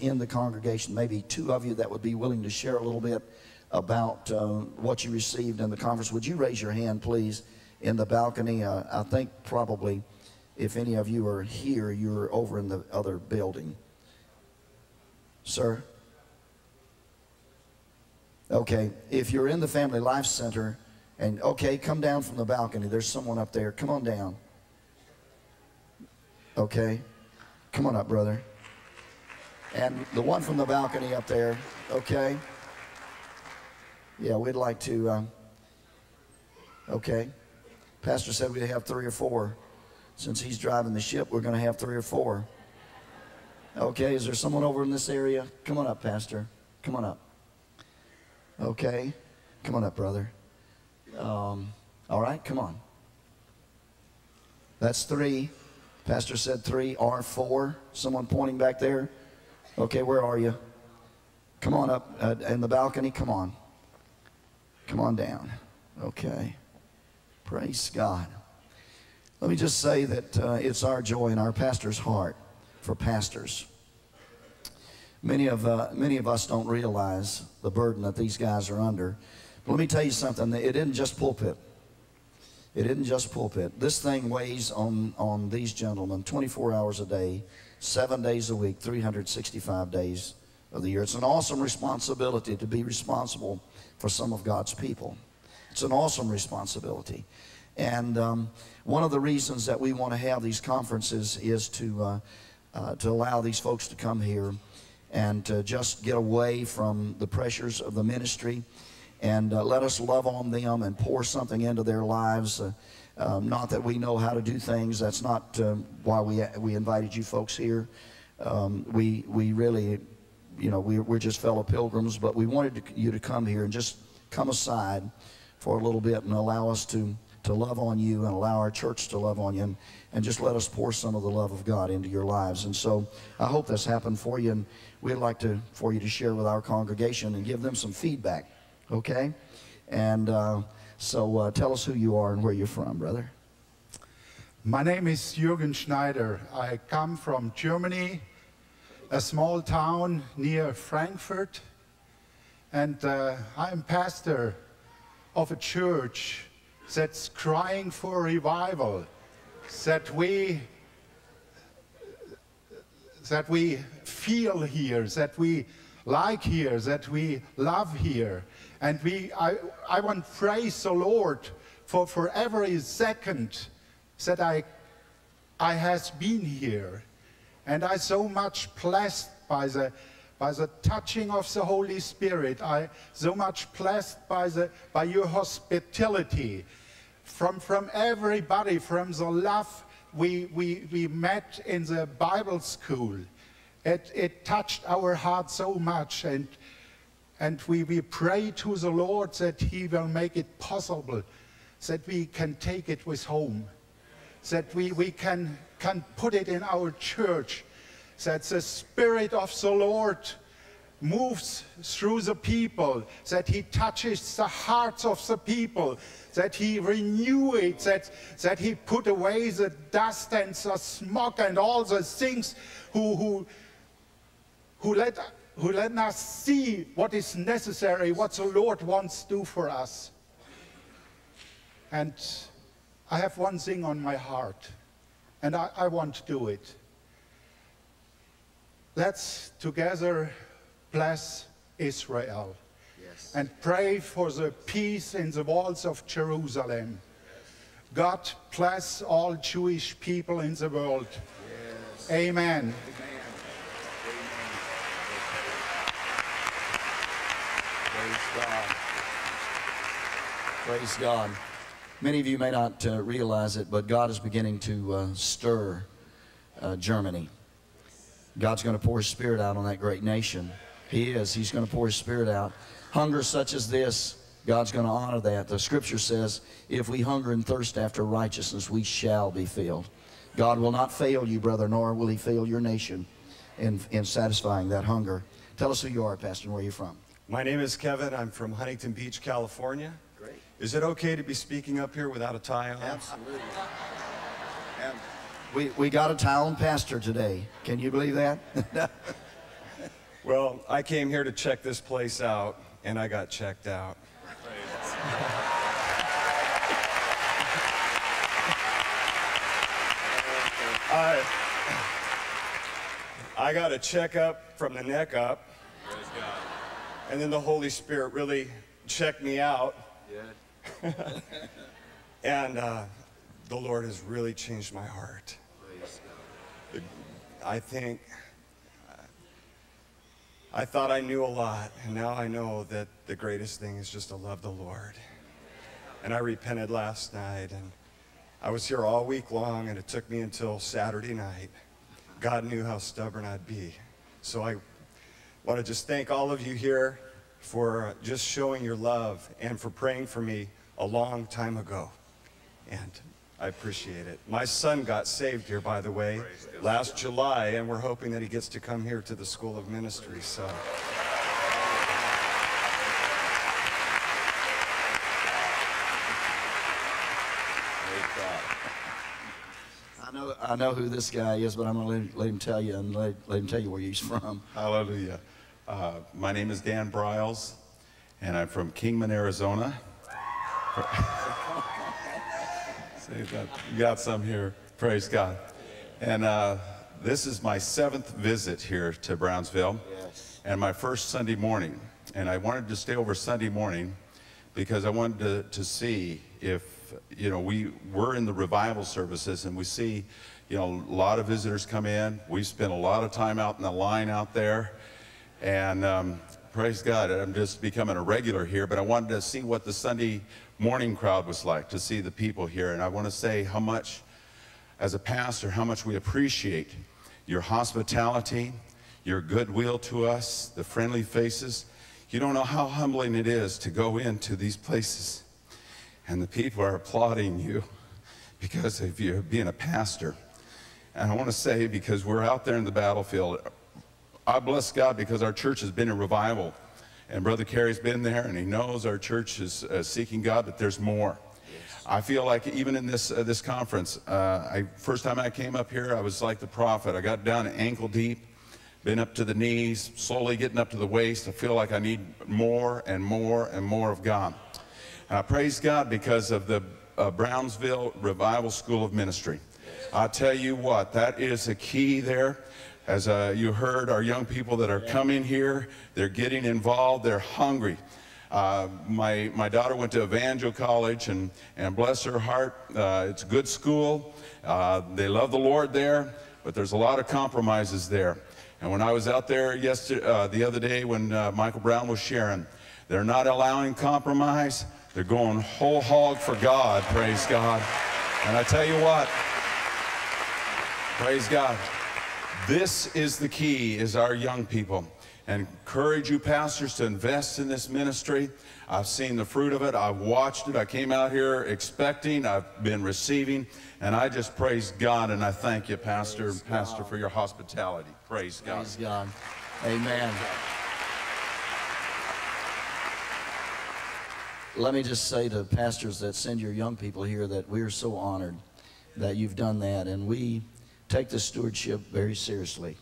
in the congregation, maybe two of you that would be willing to share a little bit about uh, what you received in the conference. Would you raise your hand, please, in the balcony? Uh, I think probably if any of you are here, you're over in the other building. Sir? Okay, if you're in the Family Life Center, and okay, come down from the balcony. There's someone up there. Come on down. Okay, come on up, brother. And the one from the balcony up there, okay? Yeah, we'd like to, um, okay. Pastor said we'd have three or four. Since he's driving the ship, we're going to have three or four. Okay, is there someone over in this area? Come on up, Pastor. Come on up. Okay, come on up, brother. Um, all right, come on. That's three. Pastor said three or four. Someone pointing back there. Okay, where are you? Come on up uh, in the balcony. Come on. Come on down. Okay. Praise God. Let me just say that uh, it's our joy in our pastor's heart for pastors. Many of, uh, many of us don't realize the burden that these guys are under. But let me tell you something. It isn't just pulpit. It isn't just pulpit. This thing weighs on, on these gentlemen 24 hours a day, seven days a week, 365 days of the year. It's an awesome responsibility to be responsible for some of God's people. It's an awesome responsibility. And um, one of the reasons that we want to have these conferences is to, uh, uh, to allow these folks to come here and to just get away from the pressures of the ministry and uh, let us love on them and pour something into their lives. Um, not that we know how to do things. That's not um, why we, we invited you folks here. Um, we, we really, you know, we, we're just fellow pilgrims, but we wanted to, you to come here and just come aside for a little bit and allow us to to love on you and allow our church to love on you and, and just let us pour some of the love of God into your lives. And so I hope that's happened for you and we'd like to for you to share with our congregation and give them some feedback, okay? And uh, so uh, tell us who you are and where you're from, brother. My name is Jürgen Schneider. I come from Germany, a small town near Frankfurt, and uh, I'm pastor of a church that's crying for revival, that we that we feel here, that we like here, that we love here. And we, I, I want to praise the Lord for, for every second that I, I has been here. And I so much blessed by the, by the touching of the Holy Spirit. I so much blessed by, the, by your hospitality from, from everybody, from the love we, we, we met in the Bible school. It, it touched our heart so much and, and we, we pray to the Lord that he will make it possible that we can take it with home, that we, we can, can put it in our church, that the Spirit of the Lord moves through the people, that he touches the hearts of the people, that he renew it, that, that he put away the dust and the smog and all the things who, who, who, let, who let us see what is necessary, what the Lord wants to do for us. And I have one thing on my heart, and I, I want to do it. Let's together bless Israel yes. and pray for the peace in the walls of Jerusalem. God bless all Jewish people in the world. Yes. Amen. Amen. Praise God. Praise God. Many of you may not uh, realize it, but God is beginning to uh, stir uh, Germany. God's going to pour His Spirit out on that great nation. He is. He's going to pour His Spirit out. Hunger such as this, God's going to honor that. The Scripture says, if we hunger and thirst after righteousness, we shall be filled. God will not fail you, brother, nor will He fail your nation in, in satisfying that hunger. Tell us who you are, Pastor, and where you're from. My name is Kevin. I'm from Huntington Beach, California. Great. Is it okay to be speaking up here without a tie on? Absolutely. we, we got a tie on pastor today. Can you believe that? Well, I came here to check this place out, and I got checked out. I, I got a checkup from the neck up. And then the Holy Spirit really checked me out. and uh, the Lord has really changed my heart. I think I thought I knew a lot, and now I know that the greatest thing is just to love the Lord. And I repented last night, and I was here all week long, and it took me until Saturday night. God knew how stubborn I'd be. So I want to just thank all of you here for just showing your love and for praying for me a long time ago. And I appreciate it. My son got saved here, by the way, last July, and we're hoping that he gets to come here to the School of Ministry. So. I know, I know who this guy is, but I'm going to let, let him tell you and let, let him tell you where he's from. Hallelujah. Uh, my name is Dan Bryles, and I'm from Kingman, Arizona. Say that. You got some here. Praise God. And uh, this is my seventh visit here to Brownsville, and my first Sunday morning. And I wanted to stay over Sunday morning because I wanted to, to see if, you know, we were in the revival services and we see, you know, a lot of visitors come in. We spend a lot of time out in the line out there. And um, praise God, I'm just becoming a regular here, but I wanted to see what the Sunday morning crowd was like, to see the people here. And I want to say how much, as a pastor, how much we appreciate your hospitality, your goodwill to us, the friendly faces. You don't know how humbling it is to go into these places and the people are applauding you because of you being a pastor. And I want to say, because we're out there in the battlefield, I bless God because our church has been in revival. And Brother Kerry's been there and he knows our church is uh, seeking God, but there's more. I feel like even in this, uh, this conference, uh, I, first time I came up here, I was like the prophet. I got down ankle deep, been up to the knees, slowly getting up to the waist. I feel like I need more and more and more of God. And I praise God because of the uh, Brownsville Revival School of Ministry. I tell you what, that is a key there. As uh, you heard, our young people that are coming here, they're getting involved, they're hungry. Uh, my, my daughter went to Evangel College, and, and bless her heart, uh, it's a good school. Uh, they love the Lord there, but there's a lot of compromises there. And when I was out there yesterday, uh, the other day when uh, Michael Brown was sharing, they're not allowing compromise. They're going whole hog for God, praise God. And I tell you what, praise God. This is the key, is our young people. And encourage you pastors to invest in this ministry. I've seen the fruit of it. I've watched it. I came out here expecting. I've been receiving. And I just praise God and I thank you, Pastor, praise Pastor, God. for your hospitality. Praise God. Praise God. Amen. Let me just say to pastors that send your young people here that we're so honored that you've done that. And we take the stewardship very seriously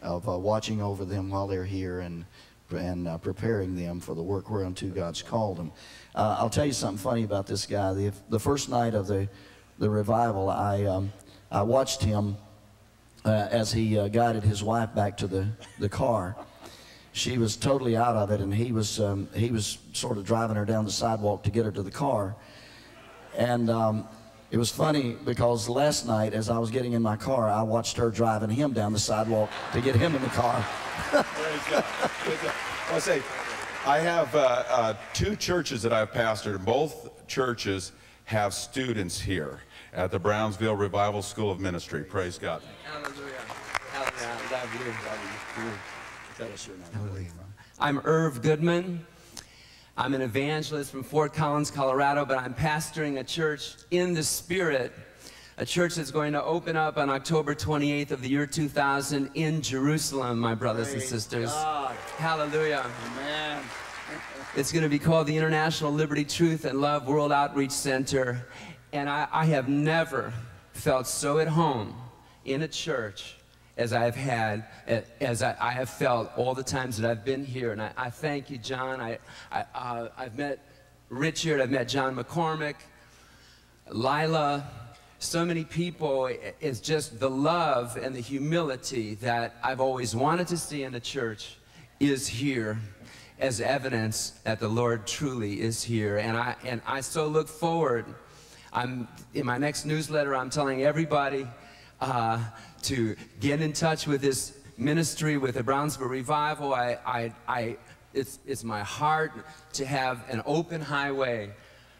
of uh, watching over them while they're here and and uh, preparing them for the work whereunto God's called them. Uh, I'll tell you something funny about this guy. The, the first night of the the revival, I um, I watched him uh, as he uh, guided his wife back to the the car. She was totally out of it, and he was um, he was sort of driving her down the sidewalk to get her to the car, and. Um, it was funny because last night, as I was getting in my car, I watched her driving him down the sidewalk to get him in the car. I say, I have uh, uh, two churches that I've pastored. Both churches have students here at the Brownsville Revival School of Ministry. Praise God. Hallelujah. Hallelujah. I'm Irv Goodman. I'm an evangelist from Fort Collins, Colorado, but I'm pastoring a church in the Spirit, a church that's going to open up on October 28th of the year 2000 in Jerusalem, my brothers Praise and sisters. God. Hallelujah. Amen. It's going to be called the International Liberty, Truth, and Love World Outreach Center. And I, I have never felt so at home in a church as I have had, as I, I, have felt all the times that I've been here. And I, I thank you, John. I, I, uh, I've met Richard, I've met John McCormick, Lila, so many people. It's just the love and the humility that I've always wanted to see in the church is here as evidence that the Lord truly is here. And I, and I so look forward. I'm, in my next newsletter, I'm telling everybody uh, to get in touch with this ministry with the Brownsville Revival. I, I, I, it's, it's my heart to have an open highway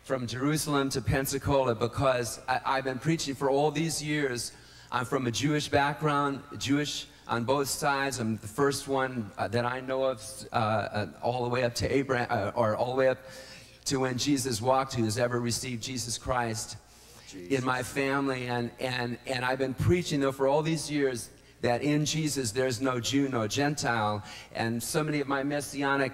from Jerusalem to Pensacola because I, have been preaching for all these years. I'm from a Jewish background, Jewish on both sides. I'm the first one uh, that I know of uh, uh, all the way up to Abraham, uh, or all the way up to when Jesus walked, who has ever received Jesus Christ. In my family. And, and, and I've been preaching, though, for all these years that in Jesus there's no Jew, no Gentile. And so many of my Messianic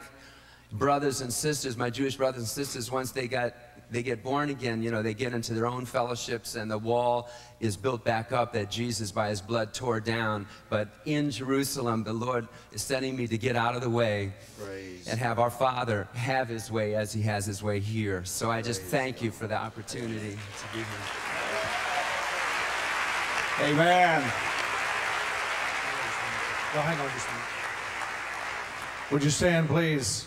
brothers and sisters, my Jewish brothers and sisters, once they got they get born again, you know, they get into their own fellowships and the wall is built back up that Jesus by his blood tore down. But in Jerusalem, the Lord is sending me to get out of the way Praise. and have our Father have his way as he has his way here. So I just Praise thank God. you for the opportunity to be here. Amen. Well, hang on just a minute. Would you stand, please?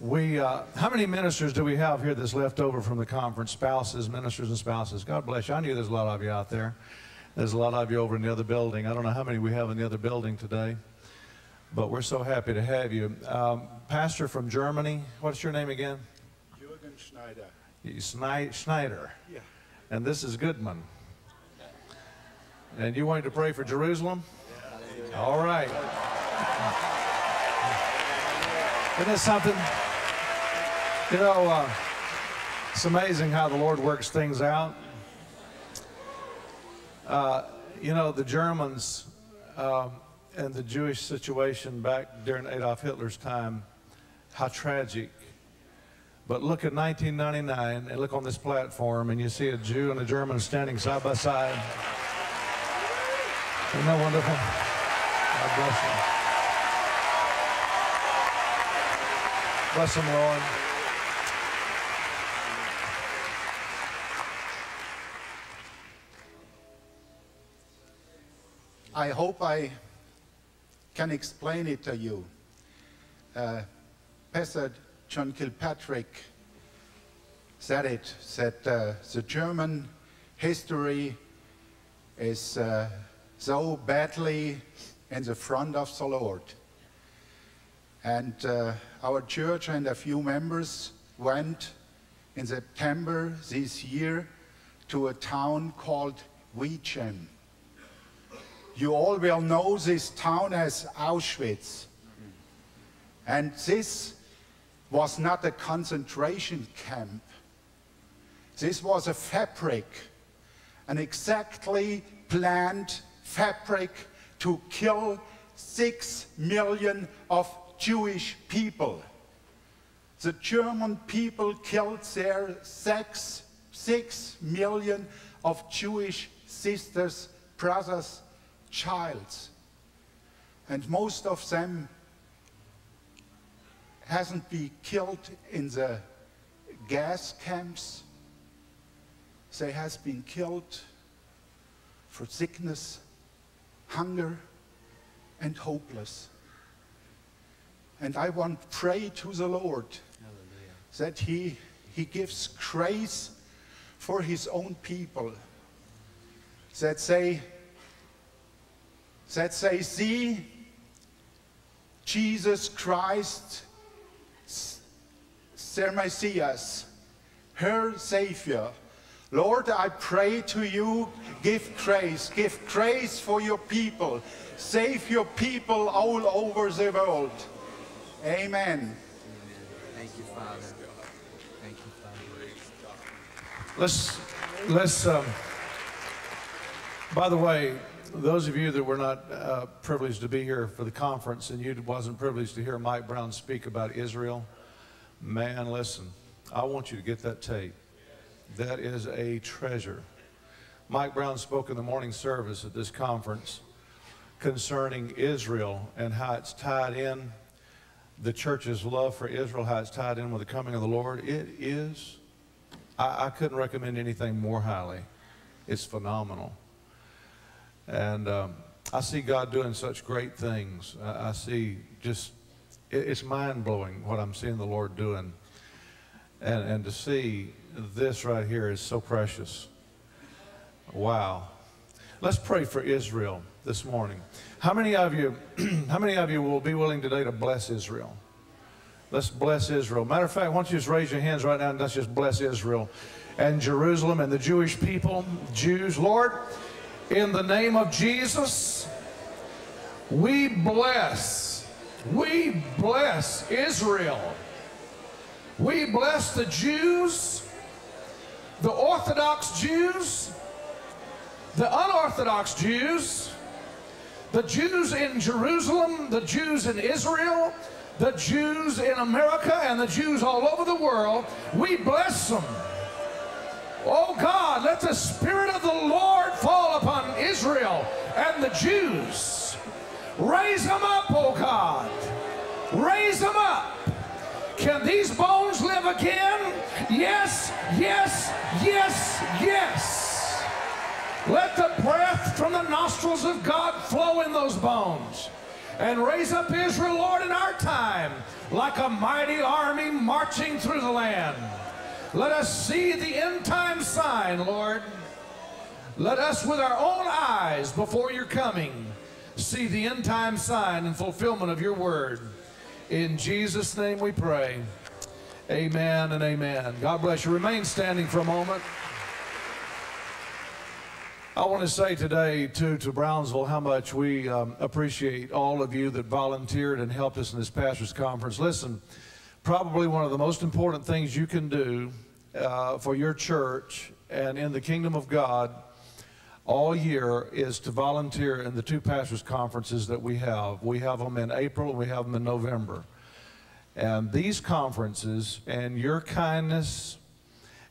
We, uh, how many ministers do we have here that's left over from the conference? Spouses, ministers, and spouses. God bless you. I knew there's a lot of you out there. There's a lot of you over in the other building. I don't know how many we have in the other building today, but we're so happy to have you. Um, pastor from Germany, what's your name again? Jürgen Schneider. Schneid Schneider. Yeah. And this is Goodman. And you wanted to pray for Jerusalem? Yeah. All right. Isn't this something? You know, uh, it's amazing how the Lord works things out. Uh, you know, the Germans um, and the Jewish situation back during Adolf Hitler's time, how tragic. But look at 1999 and look on this platform and you see a Jew and a German standing side by side. Isn't that wonderful? God bless you. Bless him, Lord. I hope I can explain it to you. Uh, Pastor John Kilpatrick said it, that uh, the German history is uh, so badly in the front of the Lord. And uh, our church and a few members went in September this year to a town called Oświęcim. You all will know this town as Auschwitz. And this was not a concentration camp. This was a fabric, an exactly planned fabric to kill six million of Jewish people. The German people killed their six, six million of Jewish sisters, brothers, child. And most of them hasn't been killed in the gas camps. They has been killed for sickness, hunger, and hopeless. And I want to pray to the Lord Hallelujah. that he, he gives grace for his own people, that they that say, see, Jesus Christ, their Messiah, her Savior. Lord, I pray to you, give grace, give grace for your people. Save your people all over the world. Amen. Amen. Thank you, Father. Thank you, Father. Let's, let's, um, by the way, those of you that were not uh, privileged to be here for the conference and you wasn't privileged to hear Mike Brown speak about Israel, man, listen, I want you to get that tape. That is a treasure. Mike Brown spoke in the morning service at this conference, concerning Israel and how it's tied in, the church's love for Israel, how it's tied in with the coming of the Lord. It is, I, I couldn't recommend anything more highly. It's phenomenal. And um, I see God doing such great things. I, I see just, it, it's mind blowing what I'm seeing the Lord doing. And, and to see this right here is so precious. Wow. Let's pray for Israel this morning. How many of you, how many of you will be willing today to bless Israel? Let's bless Israel. Matter of fact, why don't you just raise your hands right now and let's just bless Israel and Jerusalem and the Jewish people, Jews. Lord, in the name of Jesus, we bless, we bless Israel. We bless the Jews, the Orthodox Jews, the unorthodox Jews, the Jews in Jerusalem, the Jews in Israel, the Jews in America, and the Jews all over the world. We bless them. Oh God, let the Spirit of the Lord fall upon Israel and the Jews. Raise them up, oh God. Raise them up. Can these bones live again? Yes, yes, yes, yes. Let the breath from the nostrils of God flow in those bones and raise up Israel, Lord, in our time like a mighty army marching through the land. Let us see the end time sign, Lord. Let us, with our own eyes before your coming, see the end time sign and fulfillment of your word. In Jesus' name we pray. Amen and amen. God bless you. Remain standing for a moment. I want to say today to, to Brownsville how much we um, appreciate all of you that volunteered and helped us in this pastor's conference. Listen, probably one of the most important things you can do uh, for your church and in the kingdom of God all year is to volunteer in the two pastors conferences that we have. We have them in April and we have them in November. And these conferences and your kindness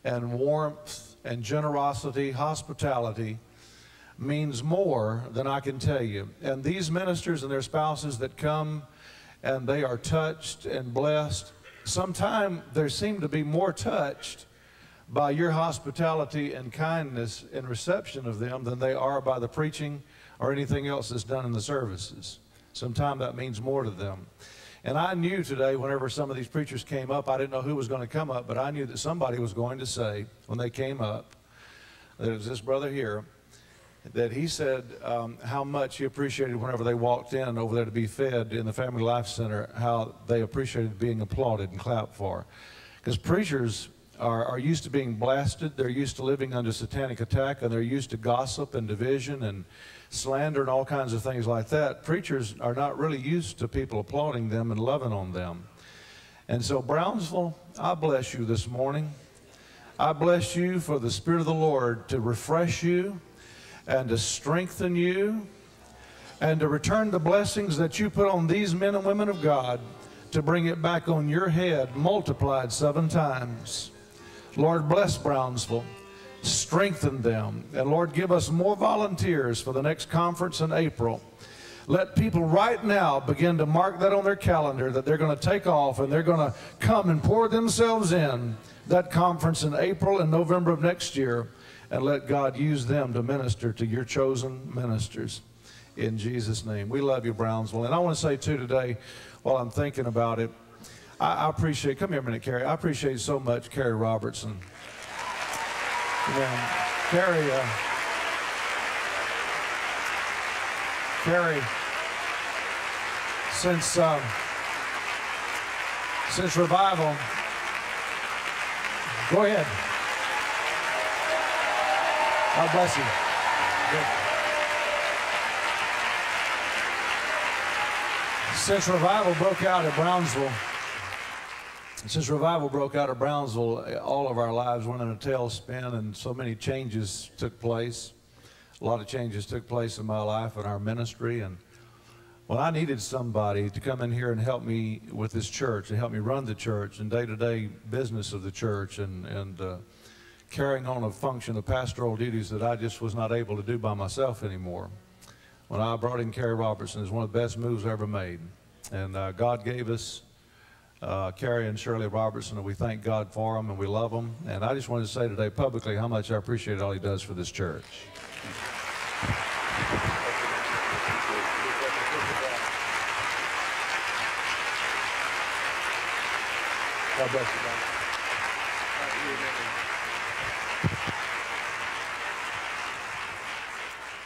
and warmth and generosity, hospitality means more than I can tell you. And these ministers and their spouses that come and they are touched and blessed, sometimes they seem to be more touched by your hospitality and kindness and reception of them than they are by the preaching or anything else that's done in the services. Sometimes that means more to them. And I knew today, whenever some of these preachers came up, I didn't know who was going to come up, but I knew that somebody was going to say, when they came up, that it was this brother here, that he said um, how much he appreciated whenever they walked in over there to be fed in the Family Life Center, how they appreciated being applauded and clapped for. Because preachers are, are used to being blasted, they're used to living under satanic attack, and they're used to gossip and division and slander and all kinds of things like that. Preachers are not really used to people applauding them and loving on them. And so, Brownsville, I bless you this morning. I bless you for the Spirit of the Lord to refresh you and to strengthen you and to return the blessings that you put on these men and women of God to bring it back on your head multiplied seven times. Lord, bless Brownsville. Strengthen them. And Lord, give us more volunteers for the next conference in April. Let people right now begin to mark that on their calendar that they're going to take off and they're going to come and pour themselves in that conference in April and November of next year and let God use them to minister to your chosen ministers in Jesus' name. We love you, Brownsville. And I want to say, too, today, while I'm thinking about it, I, I appreciate, come here a minute, Carrie. I appreciate you so much Carrie Robertson. Amen. Carrie, uh, Carrie, since, um, since revival, go ahead. God bless you. Since revival broke out at Brownsville, since revival broke out at Brownsville, all of our lives went in a tailspin and so many changes took place. A lot of changes took place in my life and our ministry. And when I needed somebody to come in here and help me with this church and help me run the church and day-to-day business of the church and, and uh, carrying on a function of pastoral duties that I just was not able to do by myself anymore. when I brought in Carrie Robertson. It's one of the best moves I ever made. And uh, God gave us uh, Carrie and Shirley Robertson, and we thank God for them and we love them. And I just wanted to say today publicly how much I appreciate all he does for this church. God bless you.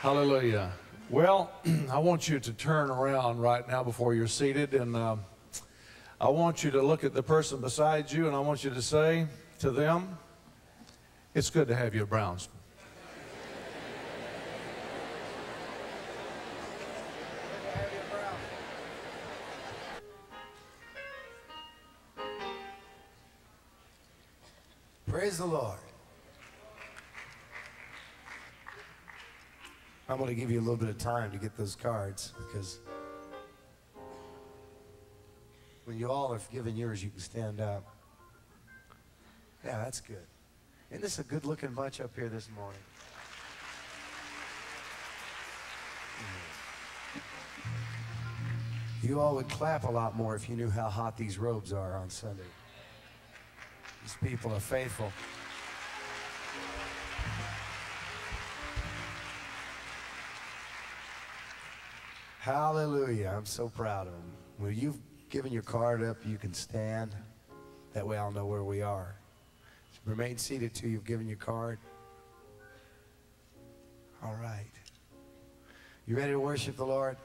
Hallelujah. Well, I want you to turn around right now before you're seated, and uh, I want you to look at the person beside you, and I want you to say to them, It's good to have you at Browns. Praise the Lord. I'm going to give you a little bit of time to get those cards because when you all have given yours, you can stand up. Yeah, that's good. Isn't this a good looking bunch up here this morning? Mm. You all would clap a lot more if you knew how hot these robes are on Sunday. These people are faithful. Hallelujah. I'm so proud of them. When you've given your card up, you can stand. That way I'll know where we are. Remain seated till you've given your card. All right. You ready to worship the Lord?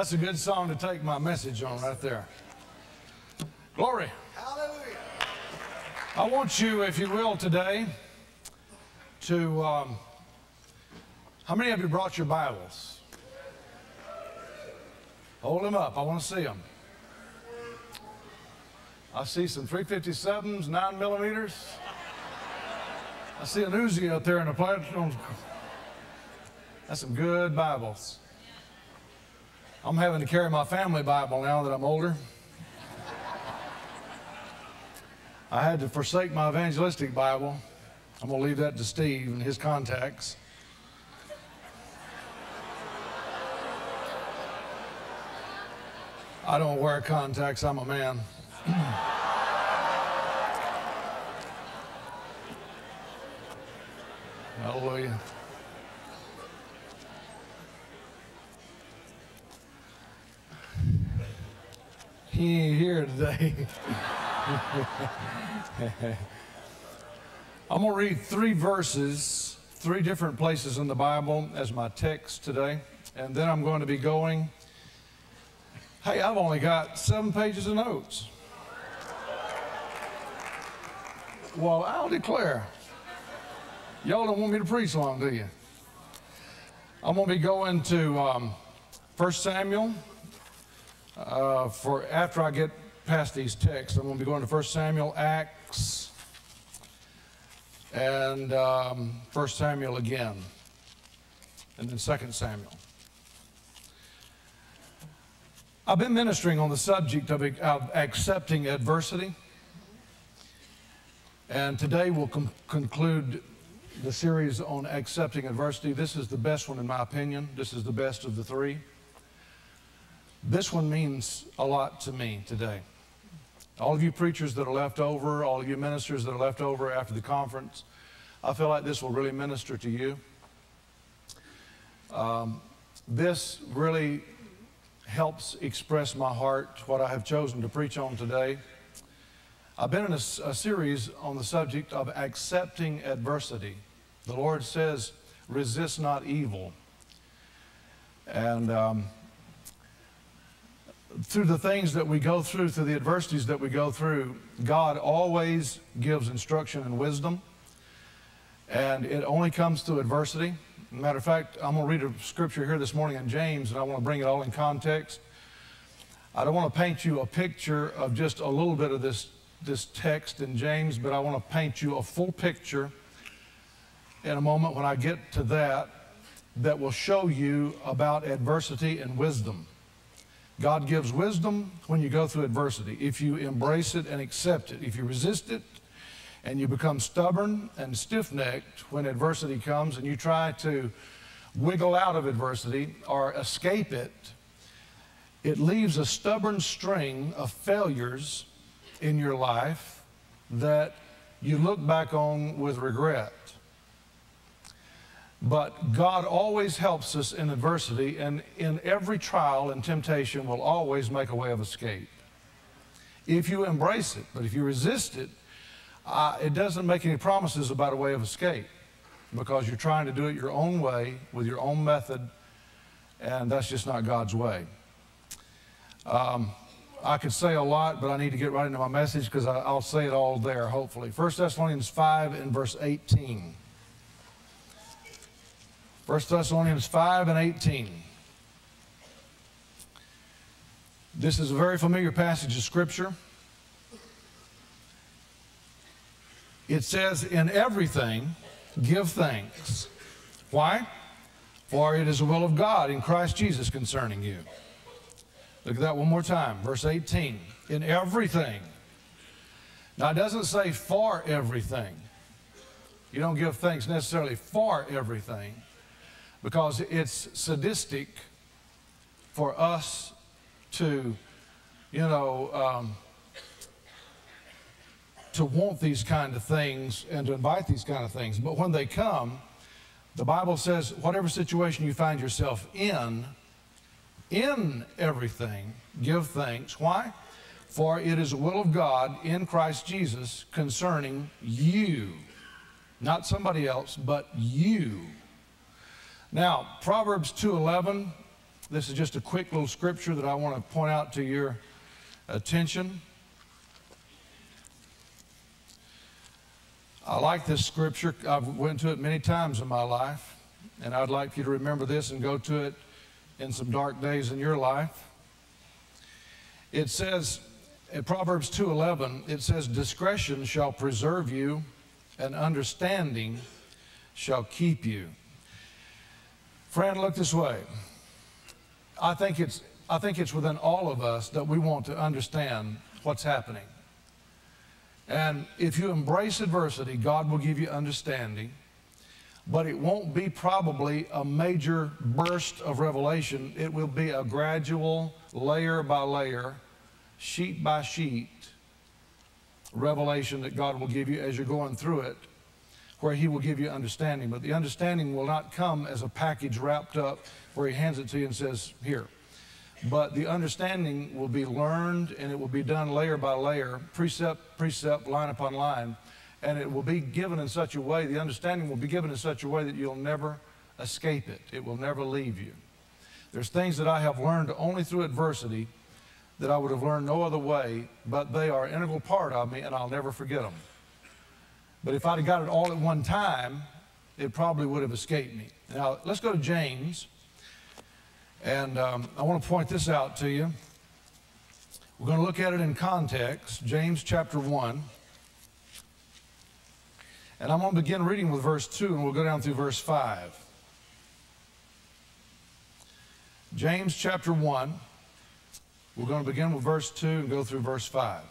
That's a good song to take my message on right there. Glory. Hallelujah. I want you, if you will, today to. Um, how many of you brought your Bibles? Hold them up. I want to see them. I see some 357s, 9 millimeters. I see an Uzi out there in the platform. That's some good Bibles. I'm having to carry my family Bible now that I'm older. I had to forsake my evangelistic Bible. I'm going to leave that to Steve and his contacts. I don't wear contacts, I'm a man. Hallelujah. He ain't here today. I'm going to read three verses, three different places in the Bible as my text today, and then I'm going to be going. Hey, I've only got seven pages of notes. Well, I'll declare. Y'all don't want me to preach long, do you? I'm going to be going to um, 1 Samuel. Uh, for after I get past these texts, I'm going to be going to 1 Samuel, Acts, and um, 1 Samuel again, and then 2 Samuel. I've been ministering on the subject of, of accepting adversity, and today we'll conclude the series on accepting adversity. This is the best one, in my opinion. This is the best of the three. This one means a lot to me today. All of you preachers that are left over, all of you ministers that are left over after the conference, I feel like this will really minister to you. Um, this really helps express my heart, what I have chosen to preach on today. I've been in a, a series on the subject of accepting adversity. The Lord says, resist not evil. And um, through the things that we go through, through the adversities that we go through, God always gives instruction and wisdom. And it only comes through adversity. Matter of fact, I'm going to read a scripture here this morning in James, and I want to bring it all in context. I don't want to paint you a picture of just a little bit of this, this text in James, but I want to paint you a full picture in a moment when I get to that that will show you about adversity and wisdom. God gives wisdom when you go through adversity. If you embrace it and accept it, if you resist it and you become stubborn and stiff necked when adversity comes and you try to wiggle out of adversity or escape it, it leaves a stubborn string of failures in your life that you look back on with regret. But God always helps us in adversity, and in every trial and temptation will always make a way of escape. If you embrace it, but if you resist it, uh, it doesn't make any promises about a way of escape because you're trying to do it your own way with your own method, and that's just not God's way. Um, I could say a lot, but I need to get right into my message because I'll say it all there, hopefully. 1 Thessalonians 5 and verse 18. 1 Thessalonians 5 and 18. This is a very familiar passage of Scripture. It says, In everything, give thanks. Why? For it is the will of God in Christ Jesus concerning you. Look at that one more time. Verse 18. In everything. Now, it doesn't say for everything. You don't give thanks necessarily for everything because it's sadistic for us to, you know, um, to want these kind of things and to invite these kind of things. But when they come, the Bible says, whatever situation you find yourself in, in everything, give thanks. Why? For it is the will of God in Christ Jesus concerning you. Not somebody else, but you. Now, Proverbs 2:11, this is just a quick little scripture that I want to point out to your attention. I like this scripture. I've went to it many times in my life, and I'd like you to remember this and go to it in some dark days in your life. It says in Proverbs 2:11, it says discretion shall preserve you and understanding shall keep you. Friend, look this way. I think it's I think it's within all of us that we want to understand what's happening. And if you embrace adversity, God will give you understanding, but it won't be probably a major burst of revelation. It will be a gradual, layer by layer, sheet by sheet revelation that God will give you as you're going through it, where He will give you understanding. But the understanding will not come as a package wrapped up where He hands it to you and says, Here. But the understanding will be learned and it will be done layer by layer, precept, precept, line upon line. And it will be given in such a way, the understanding will be given in such a way that you'll never escape it. It will never leave you. There's things that I have learned only through adversity that I would have learned no other way, but they are an integral part of me and I'll never forget them. But if I'd have got it all at one time, it probably would have escaped me. Now, let's go to James. And um, I want to point this out to you. We're going to look at it in context, James chapter 1. And I'm going to begin reading with verse 2, and we'll go down through verse 5. James chapter 1. We're going to begin with verse 2 and go through verse 5.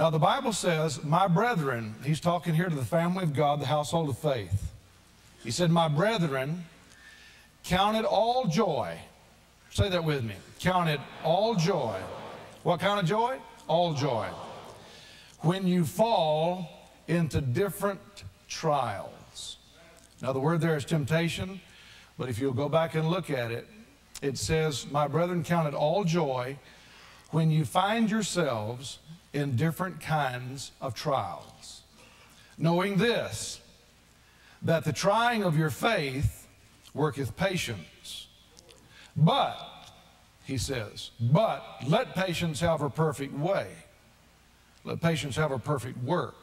Now, the Bible says, My brethren, he's talking here to the family of God, the household of faith. He said, My brethren, count it all joy. Say that with me. Count it all joy. What kind of joy? All joy. When you fall into different trials. Now, the word there is temptation, but if you'll go back and look at it, it says, My brethren, count it all joy when you find yourselves in different kinds of trials. Knowing this, that the trying of your faith worketh patience. But, he says, but let patience have her perfect way. Let patience have her perfect work.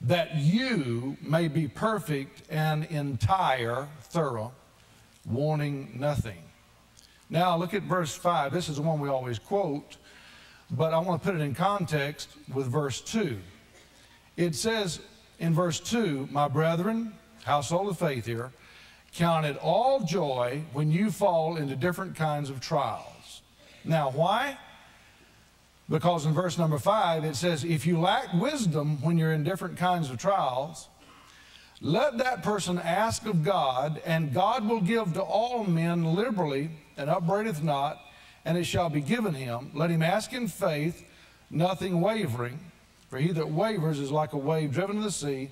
That you may be perfect and entire, thorough, wanting nothing. Now look at verse 5. This is the one we always quote, but I want to put it in context with verse 2. It says in verse 2, My brethren, household of faith here, count it all joy when you fall into different kinds of trials. Now, why? Because in verse number 5, it says, If you lack wisdom when you're in different kinds of trials, let that person ask of God, and God will give to all men liberally and upbraideth not, and it shall be given him. Let him ask in faith, nothing wavering. For he that wavers is like a wave driven to the sea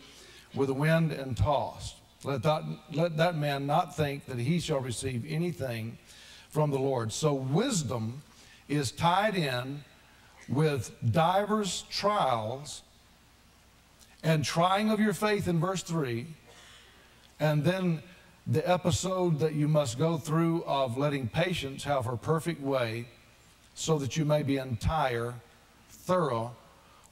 with the wind and tossed. Let that, let that man not think that he shall receive anything from the Lord. So wisdom is tied in with divers trials and trying of your faith in verse 3, and then the episode that you must go through of letting patience have her perfect way so that you may be entire, thorough,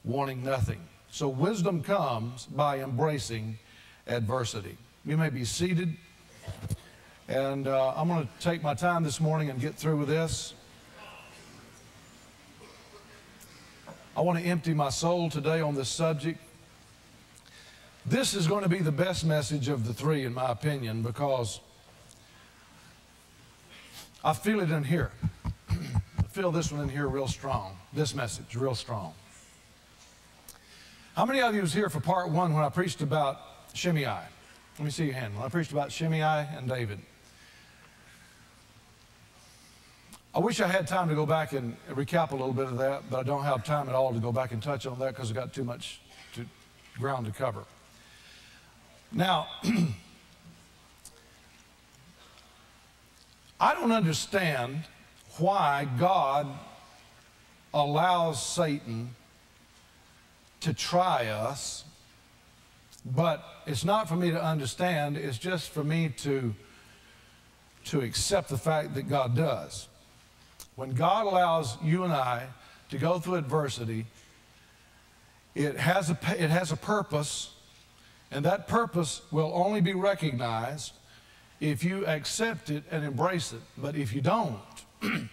wanting nothing. So wisdom comes by embracing adversity. You may be seated, and uh, I'm going to take my time this morning and get through with this. I want to empty my soul today on this subject. This is going to be the best message of the three, in my opinion, because I feel it in here. I feel this one in here real strong. This message, real strong. How many of you was here for part one when I preached about Shimei? Let me see your hand. When I preached about Shimei and David. I wish I had time to go back and recap a little bit of that, but I don't have time at all to go back and touch on that because I've got too much to, ground to cover. Now, I don't understand why God allows Satan to try us, but it's not for me to understand, it's just for me to, to accept the fact that God does. When God allows you and I to go through adversity, it has a, it has a purpose and that purpose will only be recognized if you accept it and embrace it. But if you don't,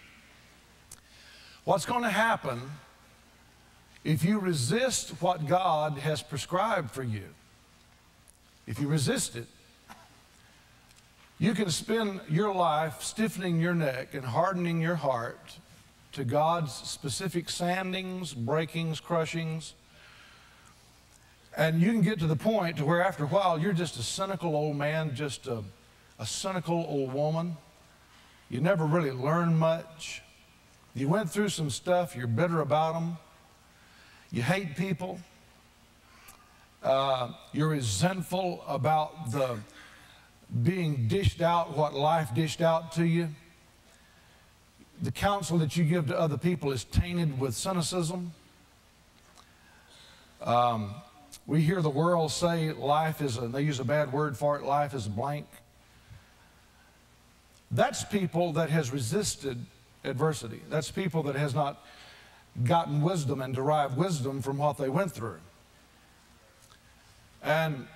what's going to happen if you resist what God has prescribed for you? If you resist it, you can spend your life stiffening your neck and hardening your heart to God's specific sandings, breakings, crushings, And you can get to the point to where after a while you're just a cynical old man, just a, a cynical old woman. You never really learn much. You went through some stuff, you're bitter about them. You hate people. Uh, you're resentful about the being dished out what life dished out to you. The counsel that you give to other people is tainted with cynicism. Um, we hear the world say life is, a, they use a bad word for it, life is blank. That's people that has resisted adversity. That's people that has not gotten wisdom and derived wisdom from what they went through. And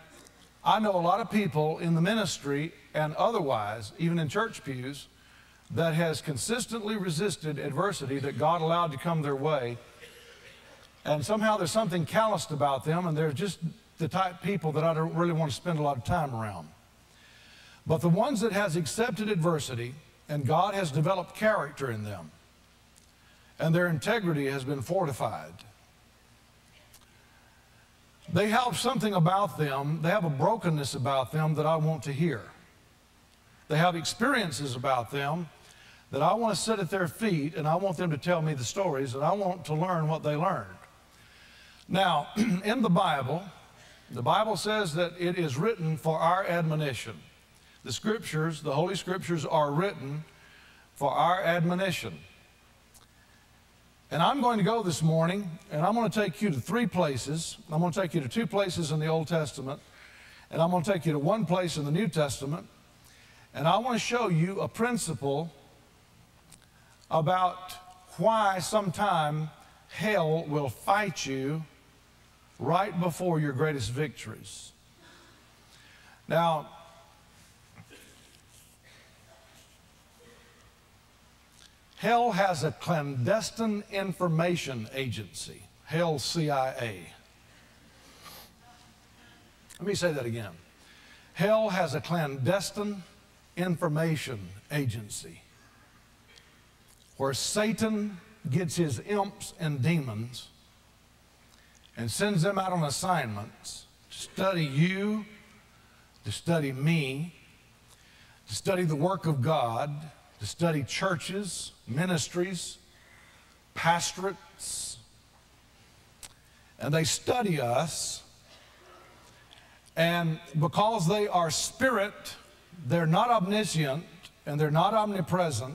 I know a lot of people in the ministry and otherwise, even in church pews, that has consistently resisted adversity that God allowed to come their way. And somehow there's something calloused about them, and they're just the type of people that I don't really want to spend a lot of time around. But the ones that has accepted adversity, and God has developed character in them, and their integrity has been fortified. They have something about them, they have a brokenness about them that I want to hear. They have experiences about them that I want to sit at their feet and I want them to tell me the stories and I want to learn what they learned. Now, in the Bible, the Bible says that it is written for our admonition. The scriptures, the Holy Scriptures, are written for our admonition. And I'm going to go this morning, and I'm going to take you to three places. I'm going to take you to two places in the Old Testament, and I'm going to take you to one place in the New Testament. And I want to show you a principle about why sometime hell will fight you right before your greatest victories. Now, Hell has a clandestine information agency, Hell CIA. Let me say that again. Hell has a clandestine information agency where Satan gets his imps and demons and sends them out on assignments to study you, to study me, to study the work of God, to study churches, ministries, pastorates, and they study us. And because they are spirit, they're not omniscient and they're not omnipresent.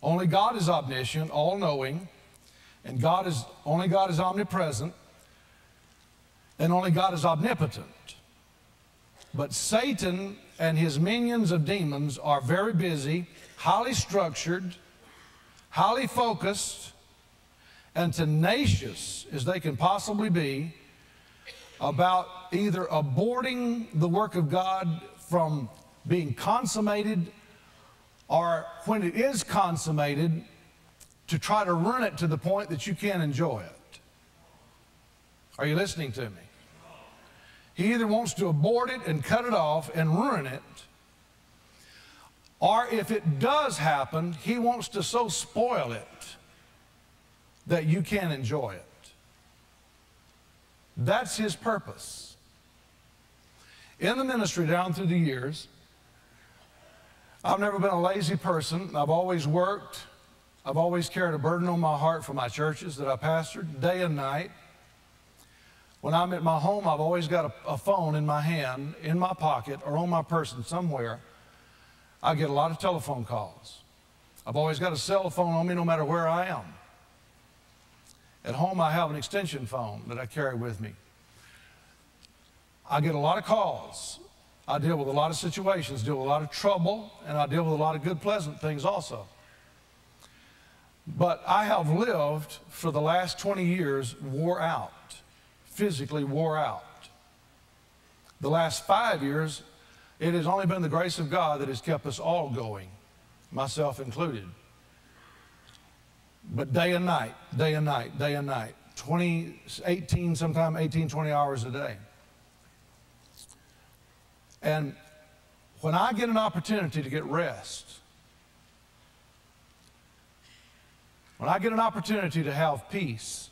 Only God is omniscient, all knowing, and God is only God is omnipresent, and only God is omnipotent. But Satan and his minions of demons are very busy, highly structured, highly focused, and tenacious as they can possibly be about either aborting the work of God from being consummated or when it is consummated to try to run it to the point that you can't enjoy it. Are you listening to me? He either wants to abort it and cut it off and ruin it, or if it does happen, he wants to so spoil it that you can't enjoy it. That's his purpose. In the ministry down through the years, I've never been a lazy person. I've always worked. I've always carried a burden on my heart for my churches that I pastored day and night. When I'm at my home, I've always got a, a, phone in my hand, in my pocket, or on my person somewhere. I get a lot of telephone calls. I've always got a cell phone on me no matter where I am. At home, I have an extension phone that I carry with me. I get a lot of calls. I deal with a lot of situations, deal with a lot of trouble, and I deal with a lot of good, pleasant things also. But I have lived for the last 20 years wore out physically wore out. The last five years, it has only been the grace of God that has kept us all going, myself included. But day and night, day and night, day and night, 20, 18, sometime 18, 20 hours a day. And when I get an opportunity to get rest, when I get an opportunity to have peace,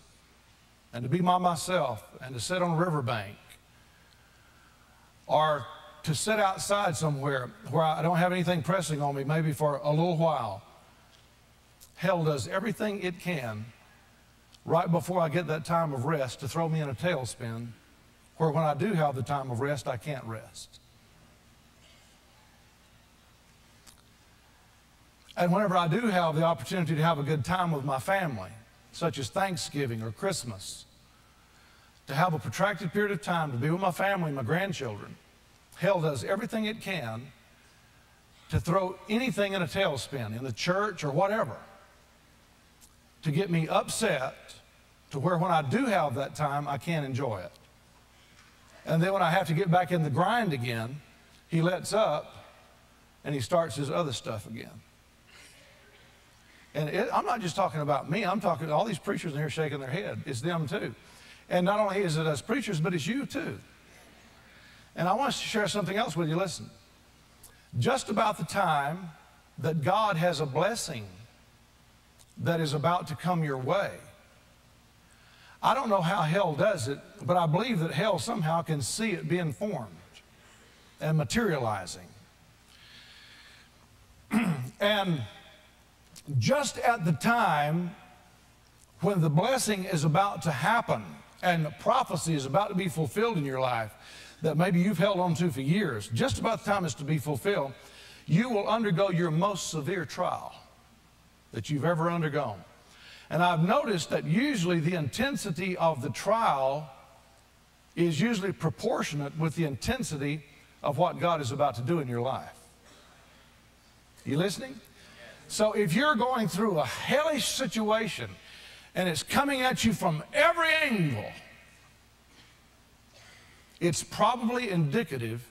and to be by myself and to sit on a riverbank or to sit outside somewhere where I don't have anything pressing on me, maybe for a little while. Hell does everything it can right before I get that time of rest to throw me in a tailspin where when I do have the time of rest, I can't rest. And whenever I do have the opportunity to have a good time with my family, such as Thanksgiving or Christmas, to have a protracted period of time to be with my family my grandchildren, hell does everything it can to throw anything in a tailspin in the church or whatever to get me upset to where when I do have that time, I can't enjoy it. And then when I have to get back in the grind again, he lets up and he starts his other stuff again. And it, I'm not just talking about me, I'm talking all these preachers in here shaking their head. It's them too. And not only is it us preachers, but it's you too. And I want to share something else with you. Listen. Just about the time that God has a blessing that is about to come your way, I don't know how hell does it, but I believe that hell somehow can see it being formed and materializing. and just at the time when the blessing is about to happen and the prophecy is about to be fulfilled in your life that maybe you've held on to for years, just about the time it's to be fulfilled, you will undergo your most severe trial that you've ever undergone. And I've noticed that usually the intensity of the trial is usually proportionate with the intensity of what God is about to do in your life. You listening? So if you're going through a hellish situation and it's coming at you from every angle, it's probably indicative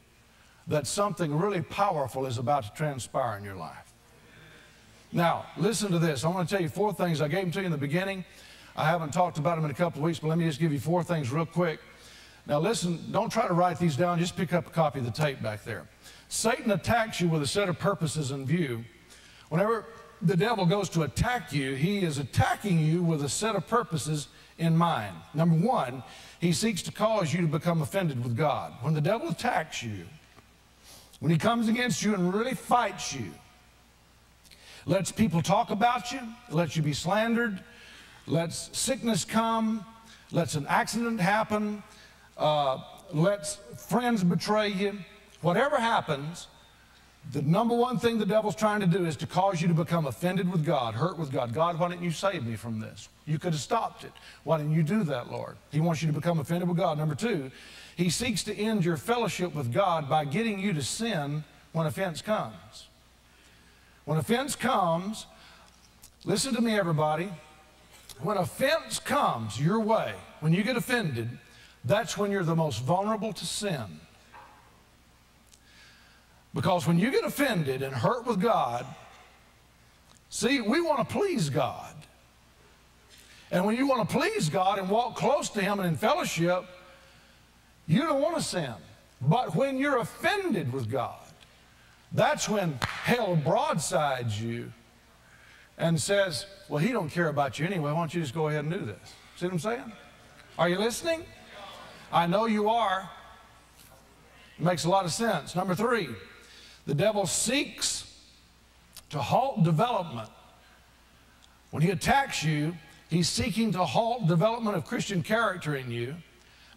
that something really powerful is about to transpire in your life. Now, listen to this. I want to tell you four things. I gave them to you in the beginning. I haven't talked about them in a couple of weeks, but let me just give you four things real quick. Now, listen, don't try to write these down. Just pick up a copy of the tape back there. Satan attacks you with a set of purposes in view. Whenever the devil goes to attack you, he is attacking you with a set of purposes in mind. Number one, he seeks to cause you to become offended with God. When the devil attacks you, when he comes against you and really fights you, lets people talk about you, lets you be slandered, lets sickness come, lets an accident happen, uh, lets friends betray you. Whatever happens, the number one thing the devil's trying to do is to cause you to become offended with God, hurt with God. God, why didn't you save me from this? You could have stopped it. Why didn't you do that, Lord? He wants you to become offended with God. Number two, he seeks to end your fellowship with God by getting you to sin when offense comes. When offense comes, listen to me, everybody. When offense comes your way, when you get offended, that's when you're the most vulnerable to sin. Because when you get offended and hurt with God, see, we want to please God. And when you want to please God and walk close to Him and in fellowship, you don't want to sin. But when you're offended with God, that's when hell broadsides you and says, well, he don't care about you anyway. Why don't you just go ahead and do this? See what I'm saying? Are you listening? I know you are. It makes a lot of sense. Number three, the devil seeks to halt development. When he attacks you, he's seeking to halt development of Christian character in you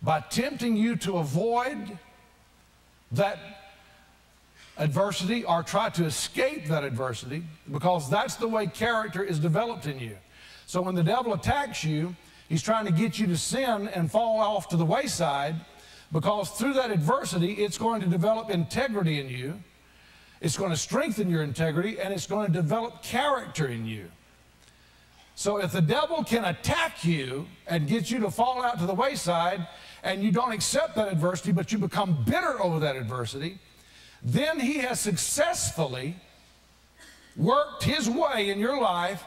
by tempting you to avoid that adversity or try to escape that adversity because that's the way character is developed in you. So when the devil attacks you, he's trying to get you to sin and fall off to the wayside because through that adversity, it's going to develop integrity in you. It's going to strengthen your integrity and it's going to develop character in you. So if the devil can attack you and get you to fall out to the wayside and you don't accept that adversity, but you become bitter over that adversity, then he has successfully worked his way in your life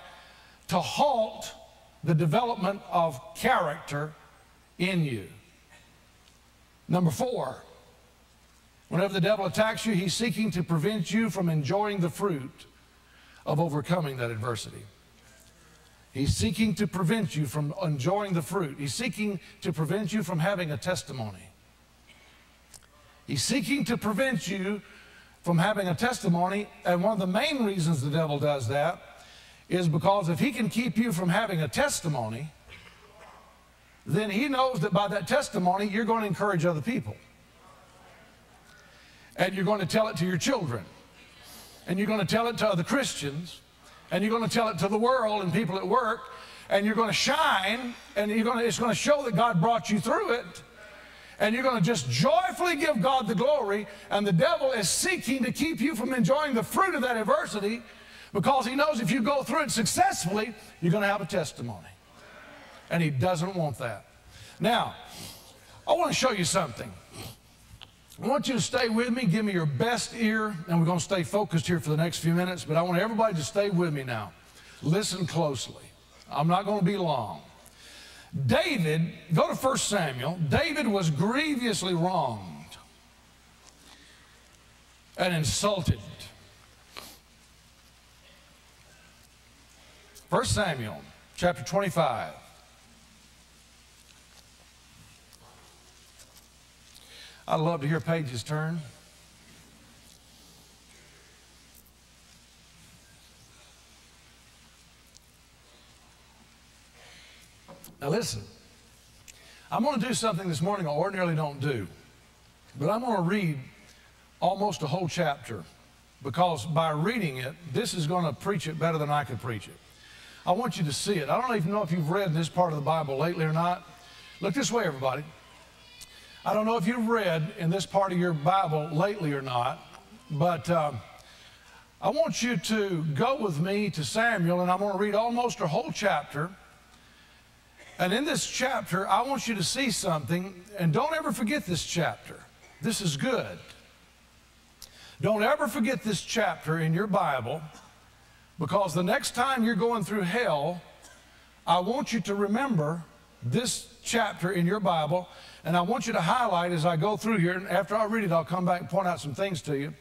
to halt the development of character in you. Number four, whenever the devil attacks you, he's seeking to prevent you from enjoying the fruit of overcoming that adversity. He's seeking to prevent you from enjoying the fruit. He's seeking to prevent you from having a testimony. He's seeking to prevent you from having a testimony. And one of the main reasons the devil does that is because if he can keep you from having a testimony, then he knows that by that testimony, you're going to encourage other people. And you're going to tell it to your children. And you're going to tell it to other Christians. And you're going to tell it to the world and people at work. And you're going to shine. And you're going to, it's going to show that God brought you through it. And you're going to just joyfully give God the glory. And the devil is seeking to keep you from enjoying the fruit of that adversity because he knows if you go through it successfully, you're going to have a testimony. And he doesn't want that. Now, I want to show you something. I want you to stay with me, give me your best ear, and we're going to stay focused here for the next few minutes, but I want everybody to stay with me now. Listen closely. I'm not going to be long. David, go to 1 Samuel. David was grievously wronged and insulted. 1 Samuel chapter 25. I'd love to hear pages turn. Now listen, I'm going to do something this morning I ordinarily don't do, but I'm going to read almost a whole chapter because by reading it, this is going to preach it better than I could preach it. I want you to see it. I don't even know if you've read this part of the Bible lately or not. Look this way, everybody. I don't know if you've read in this part of your Bible lately or not, but um, I want you to go with me to Samuel, and I'm going to read almost a whole chapter. And in this chapter, I want you to see something, and don't ever forget this chapter. This is good. Don't ever forget this chapter in your Bible, because the next time you're going through hell, I want you to remember this chapter in your Bible, and I want you to highlight as I go through here. And after I read it, I'll come back and point out some things to you.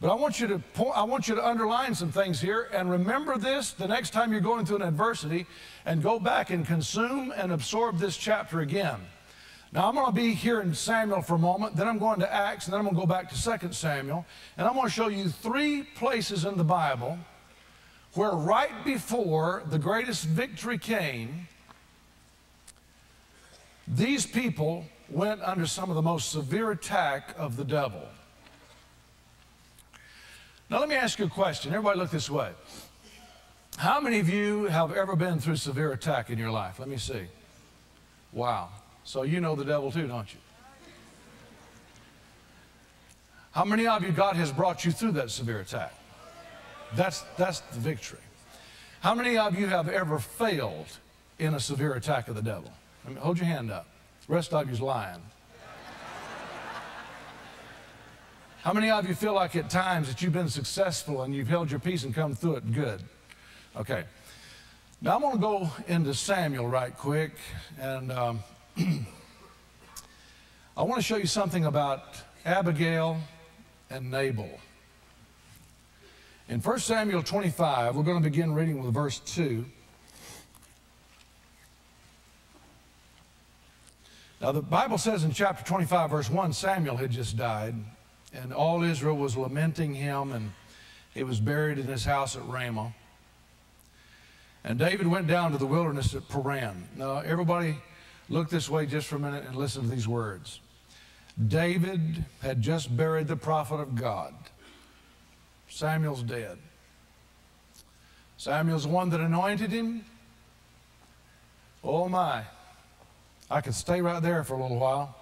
But I want you to point, I want you to underline some things here and remember this the next time you're going through an adversity and go back and consume and absorb this chapter again. Now I'm going to be here in Samuel for a moment, then I'm going to Acts, and then I'm going to go back to 2 Samuel, and I'm going to show you three places in the Bible where right before the greatest victory came, these people went under some of the most severe attack of the devil. Now, let me ask you a question. Everybody, look this way. How many of you have ever been through severe attack in your life? Let me see. Wow. So you know the devil too, don't you? How many of you God has brought you through that severe attack? That's, that's the victory. How many of you have ever failed in a severe attack of the devil? I mean, hold your hand up. The rest of you's lying. How many of you feel like at times that you've been successful and you've held your peace and come through it good? Okay. Now I'm going to go into Samuel right quick, and um, I want to show you something about Abigail and Nabal. In 1 Samuel 25, we're going to begin reading with verse 2. Now, the Bible says in chapter 25, verse 1, Samuel had just died, and all Israel was lamenting him, and he was buried in his house at Ramah. And David went down to the wilderness at Paran. Now, everybody, look this way just for a minute and listen to these words. David had just buried the prophet of God. Samuel's dead. Samuel's the one that anointed him. Oh my. I could stay right there for a little while.